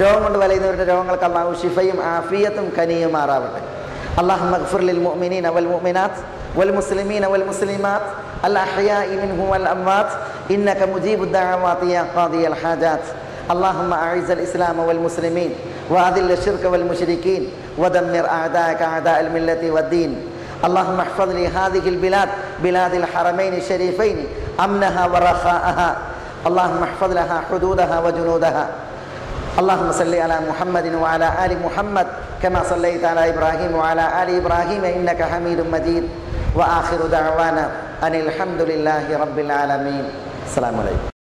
രോഗം കൊണ്ട് വലയുന്നവരുടെ രോഗങ്ങൾക്ക് അള്ളാഹു ശിഫയും ആഫിയത്തും കനിയുമാറാവട്ടെ. اللهم اغفر للمؤمنين والمؤمنات والمسلمين والمسلمات الأحياء منهم والأموات. إنك مجيب الدعوات يا قاضي الحاجات. اللهم أعز الإسلام والمسلمين وأذل الشرك والمشركين ودمر أعداءك أعداء الملة والدين. اللهم احفظ لي هذه البلاد بلاد الحرمين الشريفين أمنها ورخاءها. اللهم احفظ لها حدودها وجنودها. اللهم صل على محمد وعلى آل محمد كما صليت على إبراهيم وعلى آل إبراهيم إنك حميد مجيد. وآخر دعوانا أن الحمد لله رب العالمين. السلام عليكم.